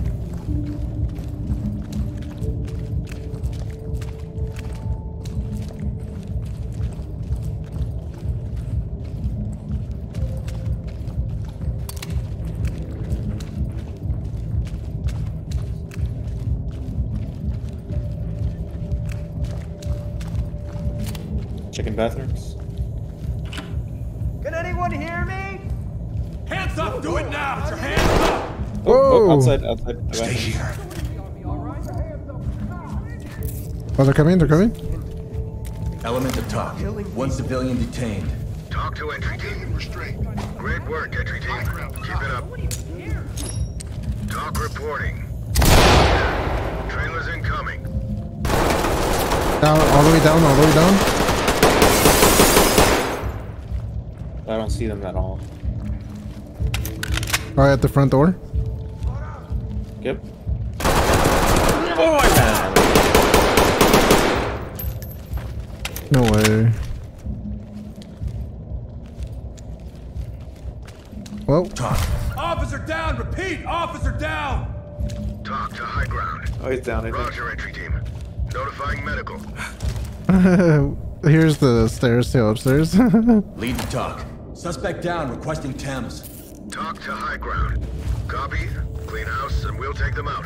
S2: Oh,
S1: they're coming, they're coming.
S4: Element to TOC. One civilian detained.
S3: TOC to entry team. Restraint. Great work, entry team. Keep it up. TOC reporting. Trailers incoming.
S1: Down, all the way down, all the way down.
S2: I don't see them at all. all.
S1: Right at the front door.
S2: Yep. Oh my god!
S1: No way. Well,
S4: TOC.
S6: Officer down! Repeat! Officer down!
S3: TOC to high ground.
S2: Oh, he's down, I think.
S3: Roger, entry team. Notifying medical.
S1: here's the stairs to upstairs.
S4: Lead to TOC. Suspect down, requesting Thames.
S3: TOC to high ground. Copy. Clean house, and we'll take them out.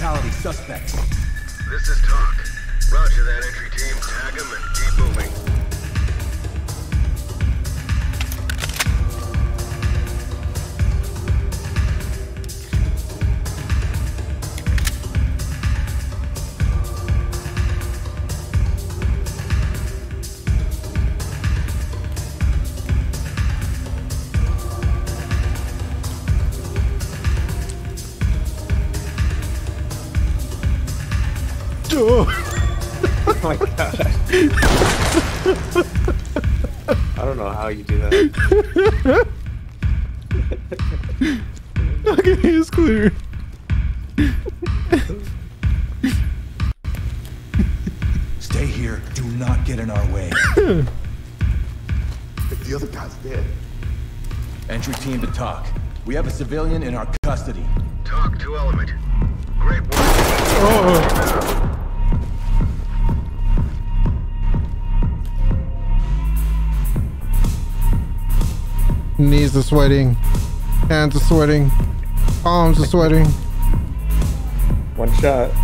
S4: Got civilian in our custody.
S3: TOC to element. Great work.
S1: Oh. Knees are sweating. Hands are sweating. Palms are sweating.
S2: One shot.